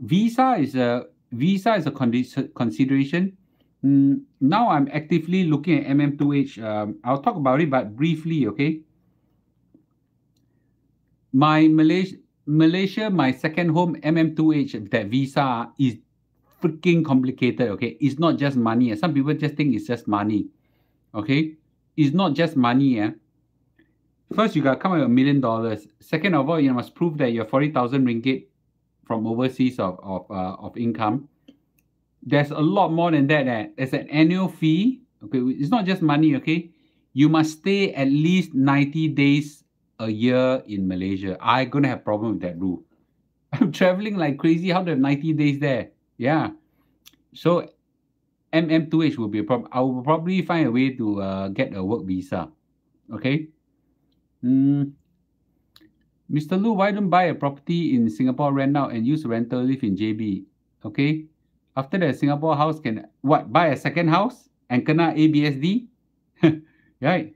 Visa is a visa is a consideration. Mm, now I'm actively looking at MM2H. Um, I'll talk about it, but briefly, okay? My Malaysia, Malaysia, my second home, MM2H, that visa is freaking complicated, okay? It's not just money. Some people just think it's just money, okay? It's not just money, yeah? First, you got to come up with a million dollars. Second of all, you must prove that you're 40,000 ringgit from overseas of of, uh, of income. There's a lot more than that. Eh? There's an annual fee. Okay, it's not just money. Okay, you must stay at least 90 days a year in Malaysia. I'm gonna have problem with that rule. I'm traveling like crazy. How to have 90 days there? Yeah. So MM2H will be a problem. I will probably find a way to uh, get a work visa. Okay. Mm. Mr. Loo, why don't buy a property in Singapore, rent out, and use rental live in JB? Okay. After that, Singapore house can what? Buy a second house and kena ABSD? right.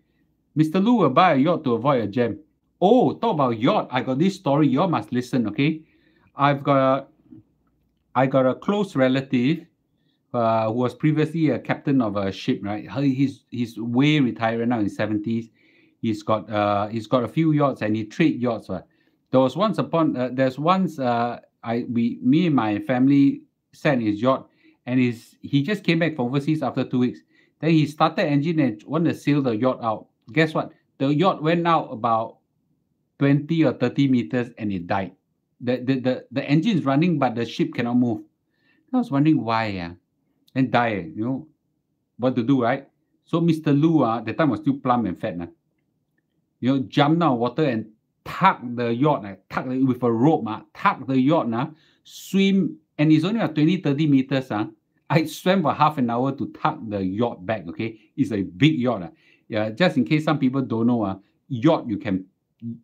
Mr. Loo will buy a yacht to avoid a jam. Oh, talk about yacht. I got this story. You all must listen, okay? I've got a, I got a close relative uh, who was previously a captain of a ship, right? He's he's way retired now in seventies. He's got uh he's got a few yachts and he trade yachts. Uh. There was once upon uh, there's once uh I we me and my family sat his yacht and he's he just came back from overseas after two weeks. Then he started engine and wanted to sail the yacht out. Guess what? The yacht went out about 20 or 30 meters and it died. The the the, the engine is running but the ship cannot move. I was wondering why, yeah and die, you know, what to do, right? So Mr. Loo, uh, that time was still plump and fat, uh, you know, jump down water and tug the yacht, uh, tug with a rope, uh, tug the yacht, uh, swim, and it's only uh, 20, 30 meters. Uh, I swam for half an hour to tug the yacht back, okay? It's a big yacht. Uh. Yeah, just in case some people don't know, uh, yacht you can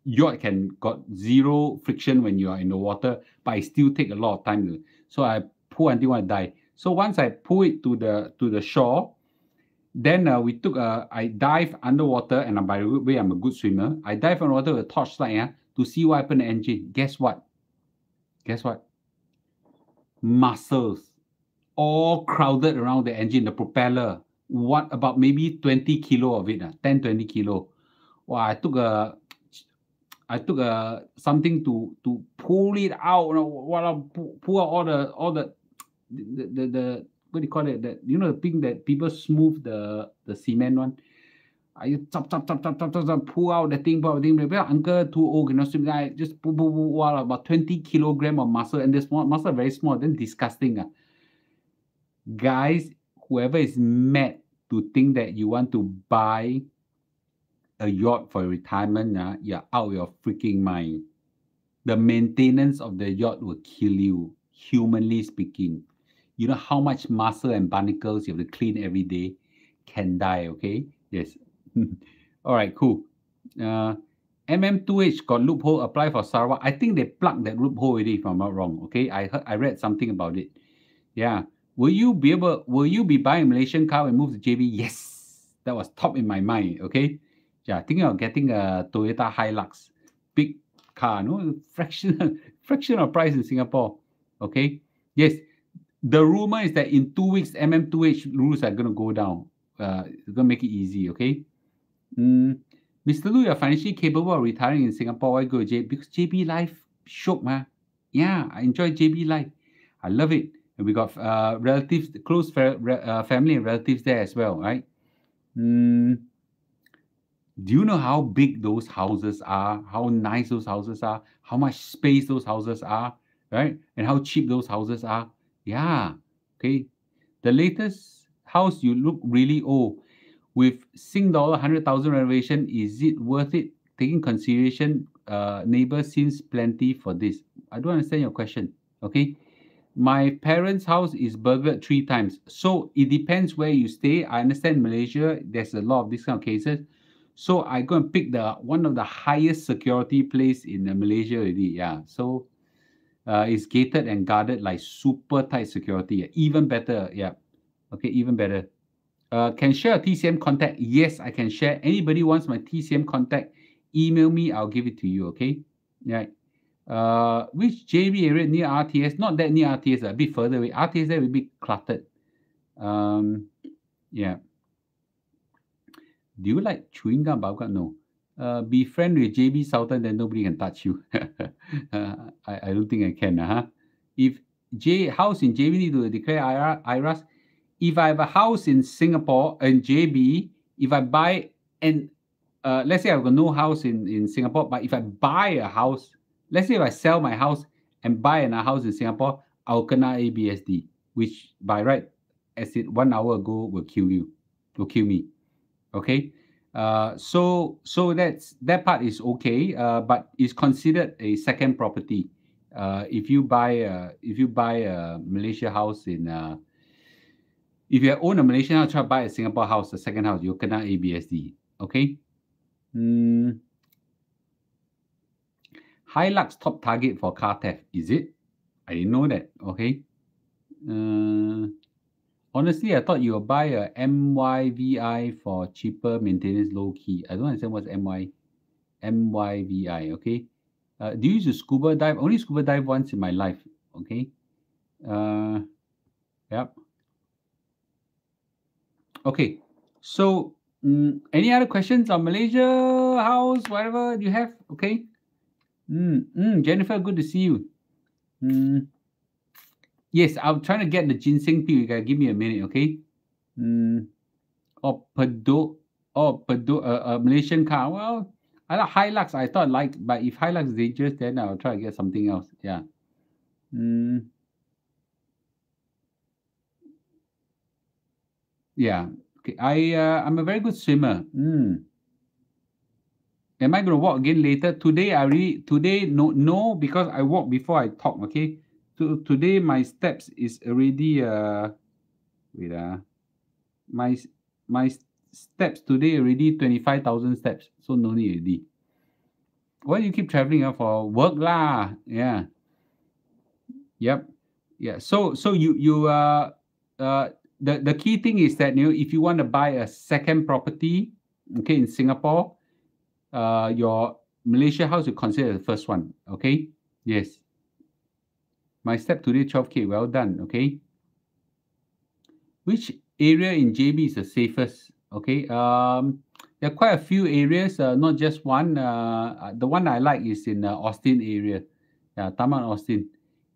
yacht can got zero friction when you are in the water, but it still take a lot of time. So I pull until I die. So once I pull it to the to the shore, then uh, we took a I dive underwater, and by the way, I'm a good swimmer. I dive underwater with a torchlight uh, to see what happened to the engine. Guess what? Guess what? Mussels all crowded around the engine, the propeller. What about maybe 20 kilo of it, uh, 10, 20 kilo. Well, I took a I took a something to to pull it out, you know, pull, pull out all the all the the, the, the what do you call it? That you know the thing that people smooth the the cement one. I chop chop chop chop chop chop, chop pull out the thing, pull out the thing. But uncle too old, know, swim guy just pull pull pull, pull about twenty kilogram of mussel, and the small mussel very small, then disgusting. Uh. Guys, whoever is mad to think that you want to buy a yacht for retirement, uh, you're out your freaking mind. The maintenance of the yacht will kill you, humanly speaking. You know how much mussel and barnacles you have to clean every day can die okay? Yes. All right cool. Uh mm2h got loophole apply for sarawak. I think they plugged that loophole already if i'm not wrong okay? I heard i read something about it. Yeah. Will you be able will you be buying a malaysian car and move to jb yes. That was top in my mind okay yeah thinking of getting a toyota hilux big car no fraction fraction of price in singapore okay yes the rumor is that in two weeks, MM2H rules are going to go down. Uh, it's going to make it easy, okay? Mm, Mr. Loo, you're financially capable of retiring in Singapore. Why go J? Because JB Life shook, man. Yeah, I enjoy JB Life. I love it. And we got uh, relatives, close fa- uh, family and relatives there as well, right? Mm, do you know how big those houses are? How nice those houses are? How much space those houses are, right? And how cheap those houses are? Yeah. Okay. The latest house you look really old. With Sing dollar hundred thousand renovation, is it worth it? Taking consideration, uh, neighbor seems plenty for this. I don't understand your question. Okay. My parents' house is burgled three times. So it depends where you stay. I understand Malaysia, there's a lot of these kind of cases. So I go and pick the one of the highest security place in uh, Malaysia already. Yeah. So uh, is gated and guarded like super tight security. Even better, yeah. Okay, even better. Uh, can share a TCM contact? Yes, I can share. Anybody wants my TCM contact? Email me. I'll give it to you. Okay. Yeah. Uh, which JB area near RTS? Not that near RTS. A bit further away. RTS there will be cluttered. Um, yeah. Do you like chewing gum? No uh, be friend with JB Sultan, then nobody can touch you. uh, I, I don't think I can. Uh, huh? If J house in JB need to declare IRAS, if I have a house in Singapore and JB, if I buy and uh, let's say I've got no house in, in Singapore, but if I buy a house, let's say if I sell my house and buy another house in Singapore, I'll kena ABSD, which by right, as it one hour ago will kill you, will kill me. Okay. Uh, so so that's that part is okay, uh, but it's considered a second property. Uh, if you buy a if you buy a Malaysia house in uh, if you own a Malaysian house, try to buy a Singapore house, a second house, you cannot ABSD. Okay. Mm. Hilux top target for car theft, is it? I didn't know that. Okay. Uh, honestly, I thought you would buy a MYVI for cheaper maintenance low key. I don't understand what's MY MYVI. Okay. Uh, do you use to scuba dive? Only scuba dive once in my life. Okay. Uh, yep. Okay. So, mm, any other questions on Malaysia house, whatever you have? Okay. Mm, mm, Jennifer, good to see you. Mm, yes, I'm trying to get the ginseng tea. You gotta give me a minute, okay? Mm, oh, Pedo, oh, Pedo, uh, uh, Malaysian car. Well, I like Hilux. I thought like, but if Hilux is dangerous, then I'll try to get something else. Yeah. Mm. Yeah. Okay. I uh, I'm a very good swimmer. Mm. Am I going to walk again later? Today, I really, today, no, no, because I walk before I talk, okay? So today, my steps is already, uh, wait, uh, my, my steps today already 25,000 steps. So no need already. Why you keep traveling uh, for work lah? Yeah. Yep. Yeah. So, so you, you, uh, uh, the, the key thing is that, you know, if you want to buy a second property, okay, in Singapore, uh, your Malaysia house, you consider the first one. Okay. Yes. My step today, 12K. Well done. Okay. Which area in JB is the safest? Okay. Um, there are quite a few areas, uh, not just one. Uh, the one I like is in uh, Austin area. Yeah, Taman Austin.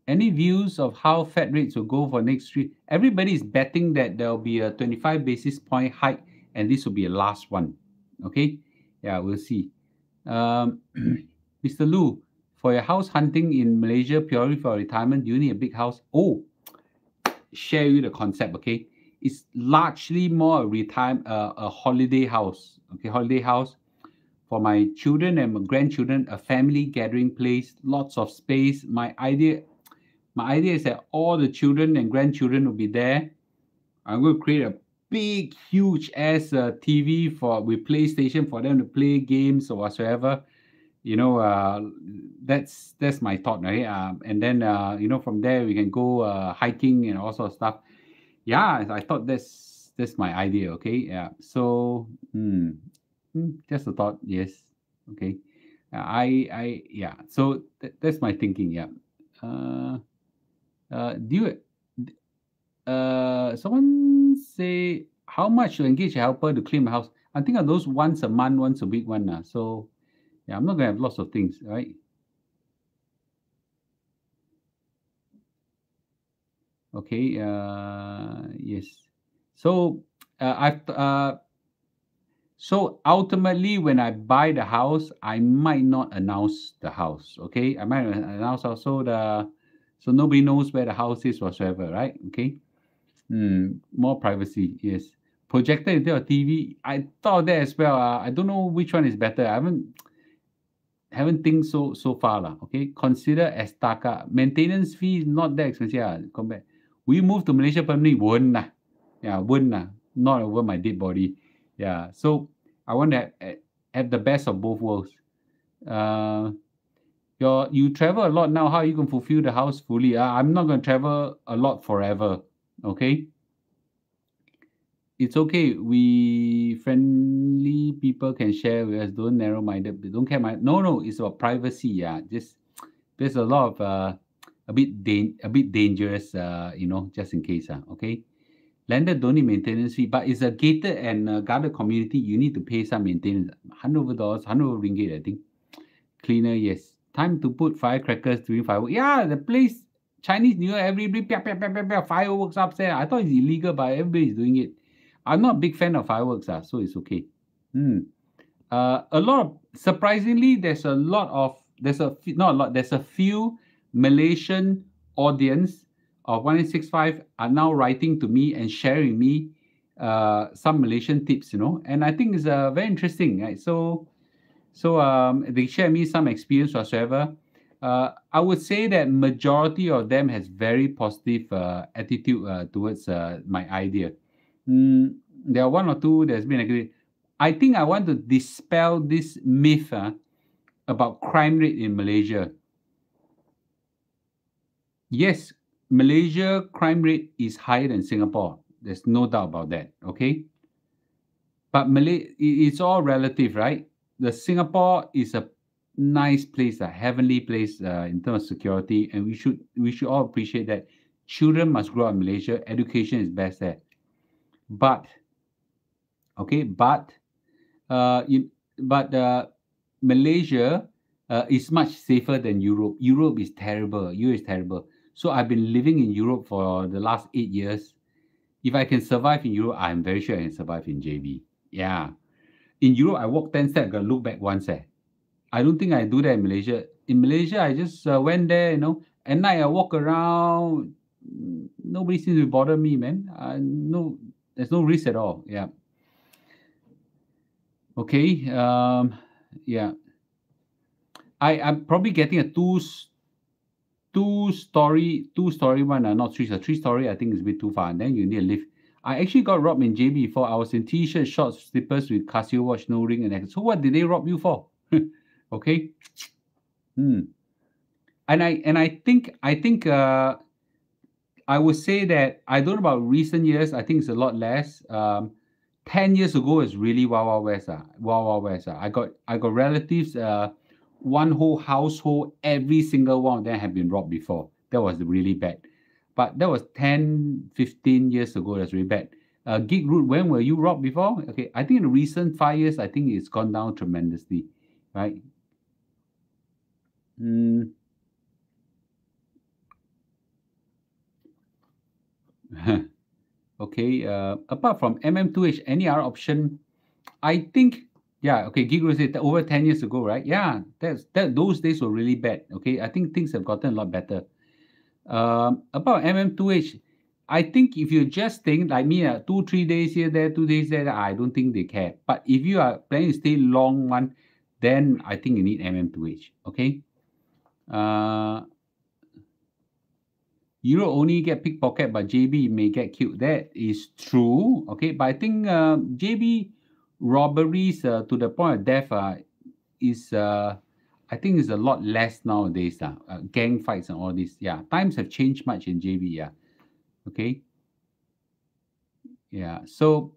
Any views of how Fed rates will go for next three? Everybody is betting that there will be a 25 basis point hike, and this will be a last one. Okay. Yeah, we'll see. Um, Mr. Loo, for your house hunting in Malaysia purely for retirement, do you need a big house? Oh, share you the concept, okay? It's largely more a retire uh, a holiday house, okay? Holiday house for my children and my grandchildren, a family gathering place, lots of space. My idea, my idea is that all the children and grandchildren will be there. I'm going to create a big, huge ass uh, TV for with PlayStation for them to play games or whatsoever. You know, uh, that's that's my thought, right? Um, and then uh, you know, from there we can go uh, hiking and all sort of stuff. Yeah, I thought that's that's my idea. Okay, yeah. So, hmm, hmm just a thought. Yes. Okay. I I yeah. So th- that's my thinking. Yeah. Uh, uh, do you uh, someone say how much to engage a helper to clean my house. I think of those once a month, once a week one. Uh, so yeah, I'm not gonna have lots of things, right? Okay, uh, yes. So uh, I've uh, so ultimately, when I buy the house, I might not announce the house. Okay, I might announce also the so nobody knows where the house is whatsoever, right? Okay. Mm, more privacy, yes. Projector instead of TV, I thought that as well. Uh, I don't know which one is better. I haven't haven't think so so far. lah. Okay. Consider as taka Maintenance fee is not that expensive. Uh, compare. We move to Malaysia permanently, won't lah. Yeah, won't lah. Not over my dead body. Yeah. So I want to have, have the best of both worlds. Uh, your you travel a lot now. How you can fulfill the house fully? Uh, I'm not going to travel a lot forever okay it's okay we people can share with us. Don't narrow minded don't care my no no it's about privacy yeah. Just there's a lot of uh a bit dan- a bit dangerous uh you know just in case uh, okay? Landed don't need maintenance fee but it's a gated and uh, guarded community. You need to pay some maintenance. 100 dollars 100 ringgit i think. Cleaner yes. Time to put firecrackers during fireworks yeah the place Chinese New Year, everybody pia, pia, pia, pia, pia, fireworks upstairs. I thought it's illegal, but everybody's doing it. I'm not a big fan of fireworks, uh, so it's okay. Hmm. Uh, a lot of surprisingly, there's a lot of there's a not a lot. There's a few Malaysian audience of 1M65 are now writing to me and sharing me uh, some Malaysian tips, you know, and I think it's uh, very interesting. Right? So, so um, they share me some experience whatsoever. Uh, I would say that majority of them has very positive uh, attitude uh, towards uh, my idea. Mm, there are one or two that's been negative. I think I want to dispel this myth uh, about crime rate in Malaysia. Yes, Malaysia crime rate is higher than Singapore. There's no doubt about that. Okay. But Malay, it's all relative, right? The Singapore is a nice place, a heavenly place uh, in terms of security, and we should we should all appreciate that. Children must grow up in Malaysia. Education is best there. But okay, but in, but uh, Malaysia uh, is much safer than Europe. Europe is terrible. Europe is terrible. So I've been living in Europe for the last eight years. If I can survive in Europe, I'm very sure I can survive in JB. Yeah. In Europe, I walk 10 steps, I look back once. Eh. I don't think I do that in Malaysia. In Malaysia, I just uh, went there, you know. At night, I walk around. Nobody seems to bother me, man. Uh, no, there's no risk at all. Yeah. Okay. Um, yeah. I, I'm probably getting a two two story two story one, uh, not three. A three story, I think is a bit too far. And then you need a lift. I actually got robbed in JB before. I was in t-shirt, shorts, slippers with Casio watch, no ring, and so what did they rob you for? okay. Hmm. And I and I think I think uh, I would say that I don't know about recent years. I think it's a lot less. Um, ten years ago is really wow wow west. Uh, wow wow west. Uh. I got I got relatives. Uh, one whole household, every single one of them have been robbed before. That was really bad. But that was 10, 15 years ago. That's really bad. Uh, Gig Root, when were you robbed before? Okay, I think in the recent five years, I think it's gone down tremendously, right? Mm. okay, uh, apart from MM2H, any other option? I think yeah, okay. Gig said over 10 years ago, right? Yeah, that's that those days were really bad. Okay. I think things have gotten a lot better. Um, about MM2H, I think if you just think like me, uh, two, three days here, there, two days there, I don't think they care. But if you are planning to stay long one, then I think you need MM2H. Okay. Uh, Euro only get pickpocket, but JB may get killed. That is true. Okay, but I think uh, JB robberies uh, to the point of death uh, is uh, I think is a lot less nowadays. Uh, uh, gang fights and all this. Yeah, times have changed much in JB. Yeah, okay. Yeah, so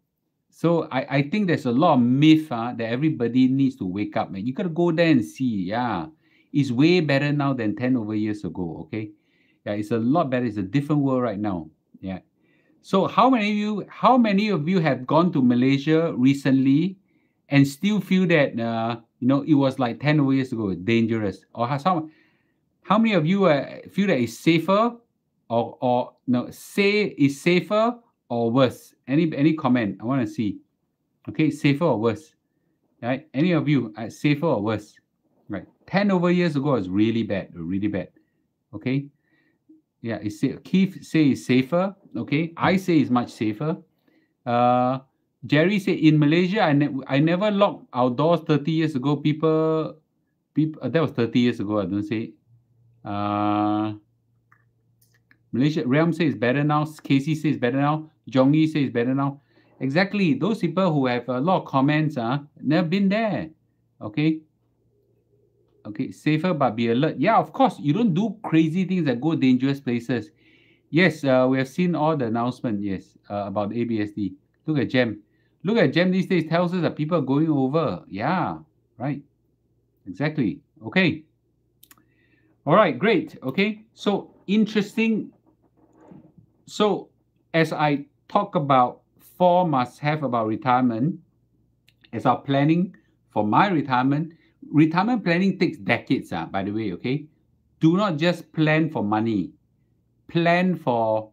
so I, I think there's a lot of myth uh, that everybody needs to wake up. Man, you gotta go there and see. Yeah, it's way better now than ten over years ago. Okay, yeah, it's a lot better. It's a different world right now. Yeah, so how many of you how many of you have gone to Malaysia recently and still feel that uh, you know it was like 10 years ago dangerous? Or how how many of you uh, feel that it's safer or or no say is safer or worse? Any any comment? I want to see. Okay safer or worse? Right? Any of you uh, safer or worse? Right. 10 over years ago was really bad really bad. Okay yeah, it's Keith say it's safer. Okay, I say it's much safer. Uh, Jerry said in Malaysia, I, ne- I never locked outdoors 30 years ago. People, people uh, that was 30 years ago. I don't say. Uh, Malaysia, Realm says better now. Casey says better now. Jongi says better now. Exactly. Those people who have a lot of comments, uh, never been there. Okay. Okay, safer but be alert. Yeah, of course, you don't do crazy things that go dangerous places. Yes, uh, we have seen all the announcement. Yes, uh, about ABSD. Look at Gem. Look at Gem these days tells us that people are going over. Yeah, right. Exactly. Okay. All right, great. Okay, so interesting. So as I talk about four must have about retirement, as our planning for my retirement, retirement planning takes decades, uh, by the way, okay? Do not just plan for money. Plan for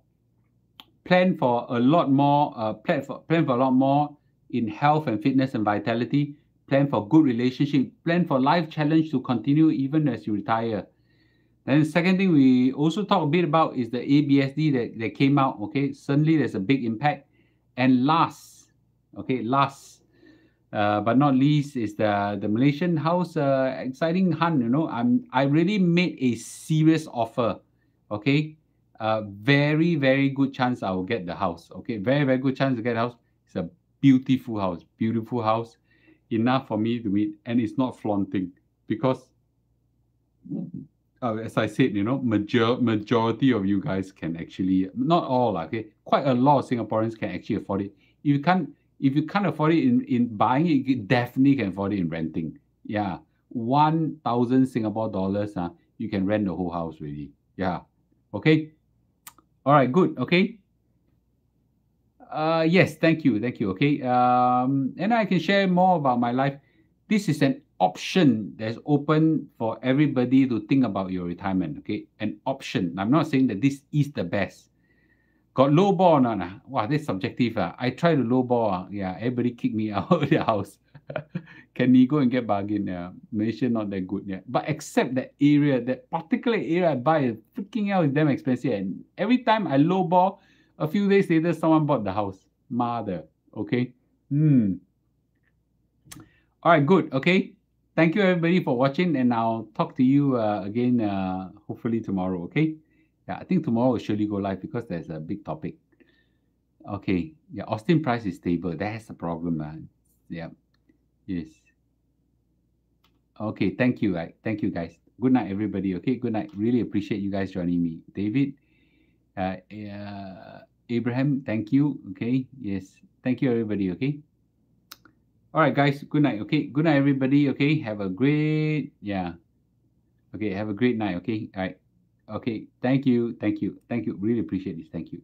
plan for a lot more, uh, plan for plan for a lot more in health and fitness and vitality, plan for good relationship, plan for life challenge to continue even as you retire. Then the second thing we also talk a bit about is the ABSD that, that came out. Okay, suddenly there's a big impact. And last, okay, last uh, but not least is the the Malaysian house uh, exciting hunt. You know, I'm I really made a serious offer. Okay, uh, very very good chance I will get the house. Okay, very very good chance to get the house. It's a beautiful house, beautiful house, enough for me to meet, and it's not flaunting because. Uh, as I said, you know, major majority of you guys can actually not all, okay, quite a lot of Singaporeans can actually afford it. If you can't if you can't afford it in, in buying it, you definitely can afford it in renting. Yeah. One thousand Singapore dollars, uh, you can rent the whole house really. Yeah. Okay. All right, good. Okay. Uh yes, thank you. Thank you. Okay. Um, and I can share more about my life. This is an option that's open for everybody to think about your retirement. Okay. An option. I'm not saying that this is the best got low ball or not? Ah? Wow, that's subjective. Uh. I try to low ball. Uh. Yeah, everybody kick me out of the house. Can you go and get bargain? Yeah, Malaysia not that good. Yeah, but except that area, that particular area I buy, freaking hell is damn expensive. And every time I low ball, a few days later, someone bought the house. Mother. Okay. Hmm. All right, good. Okay. Thank you everybody for watching, and I'll talk to you uh, again uh, hopefully tomorrow. Okay. Yeah, I think tomorrow will surely go live because there's a big topic. Okay. Yeah, Austin price is stable. That's the problem, man. Yeah. Yes. Okay, thank you. Right. Thank you, guys. Good night, everybody. Okay, good night. Really appreciate you guys joining me. David, uh, uh, Abraham, thank you. Okay, yes. Thank you, everybody. Okay. All right, guys. Good night. Okay. Good night, everybody. Okay. Have a great, yeah. Okay. Have a great night. Okay. All right. Okay. Thank you. Thank you. Thank you. Really appreciate this. Thank you.